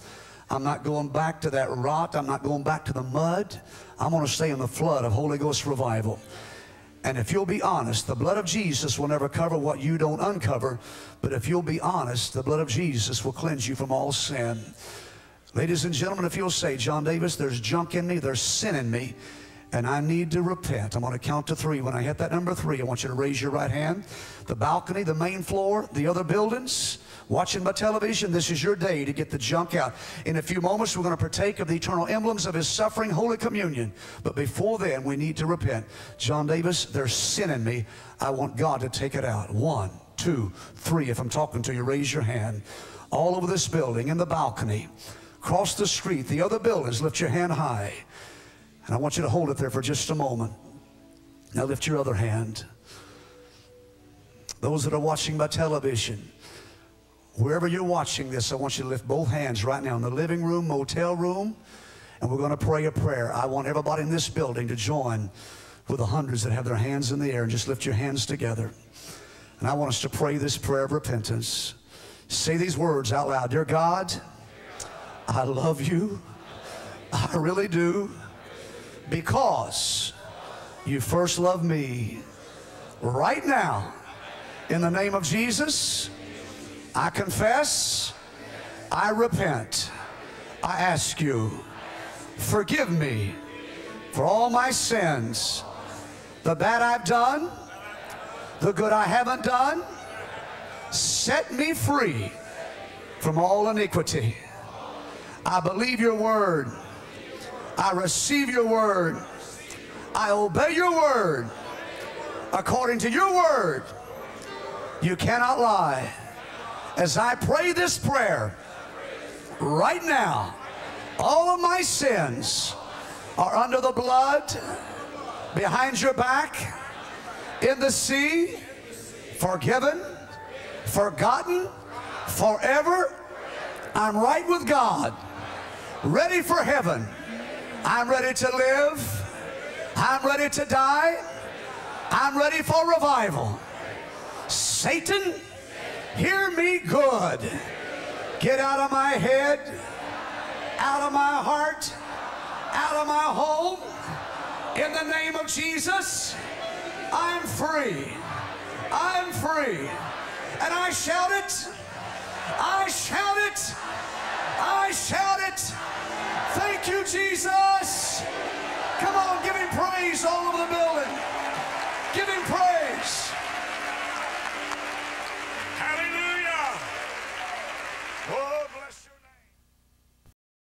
I'm not going back to that rot. I'm not going back to the mud. I'm going to stay in the flood of Holy Ghost revival. And if you'll be honest, the blood of Jesus will never cover what you don't uncover. But if you'll be honest, the blood of Jesus will cleanse you from all sin. Ladies and gentlemen, if you'll say, John Davis, there's junk in me, there's sin in me, and I need to repent. I'm going to count to three. When I hit that number three, I want you to raise your right hand. The balcony, the main floor, the other buildings, watching by television, this is your day to get the junk out. In a few moments, we're going to partake of the eternal emblems of his suffering, Holy Communion. But before then, we need to repent. John Davis, there's sin in me. I want God to take it out. One, two, three. If I'm talking to you, raise your hand. All over this building, in the balcony, across the street, the other buildings, lift your hand high. And I want you to hold it there for just a moment. Now lift your other hand. Those that are watching by television, wherever you're watching this, I want you to lift both hands right now in the living room, motel room, and we're going to pray a prayer. I want everybody in this building to join with the hundreds that have their hands in the air and just lift your hands together. And I want us to pray this prayer of repentance. Say these words out loud Dear God, I love you. I really do. Because you first loved me. Right now, in the name of Jesus, I confess, I repent. I ask you, forgive me for all my sins, the bad I've done, the good I haven't done. Set me free from all iniquity. I believe your word. I receive your word. I obey your word. According to your word, you cannot lie. As I pray this prayer right now, all of my sins are under the blood, behind your back, in the sea, forgiven, forgotten, forever. I'm right with God, ready for heaven. I'm ready to live. I'm ready to die. I'm ready for revival. Satan, hear me good. Get out of my head, out of my heart, out of my home. In the name of Jesus, I'm free. I'm free. And I shout it. I shout it. I shout it. Thank you, Jesus. Come on, give him praise all over the building. Give him praise. Hallelujah. Oh,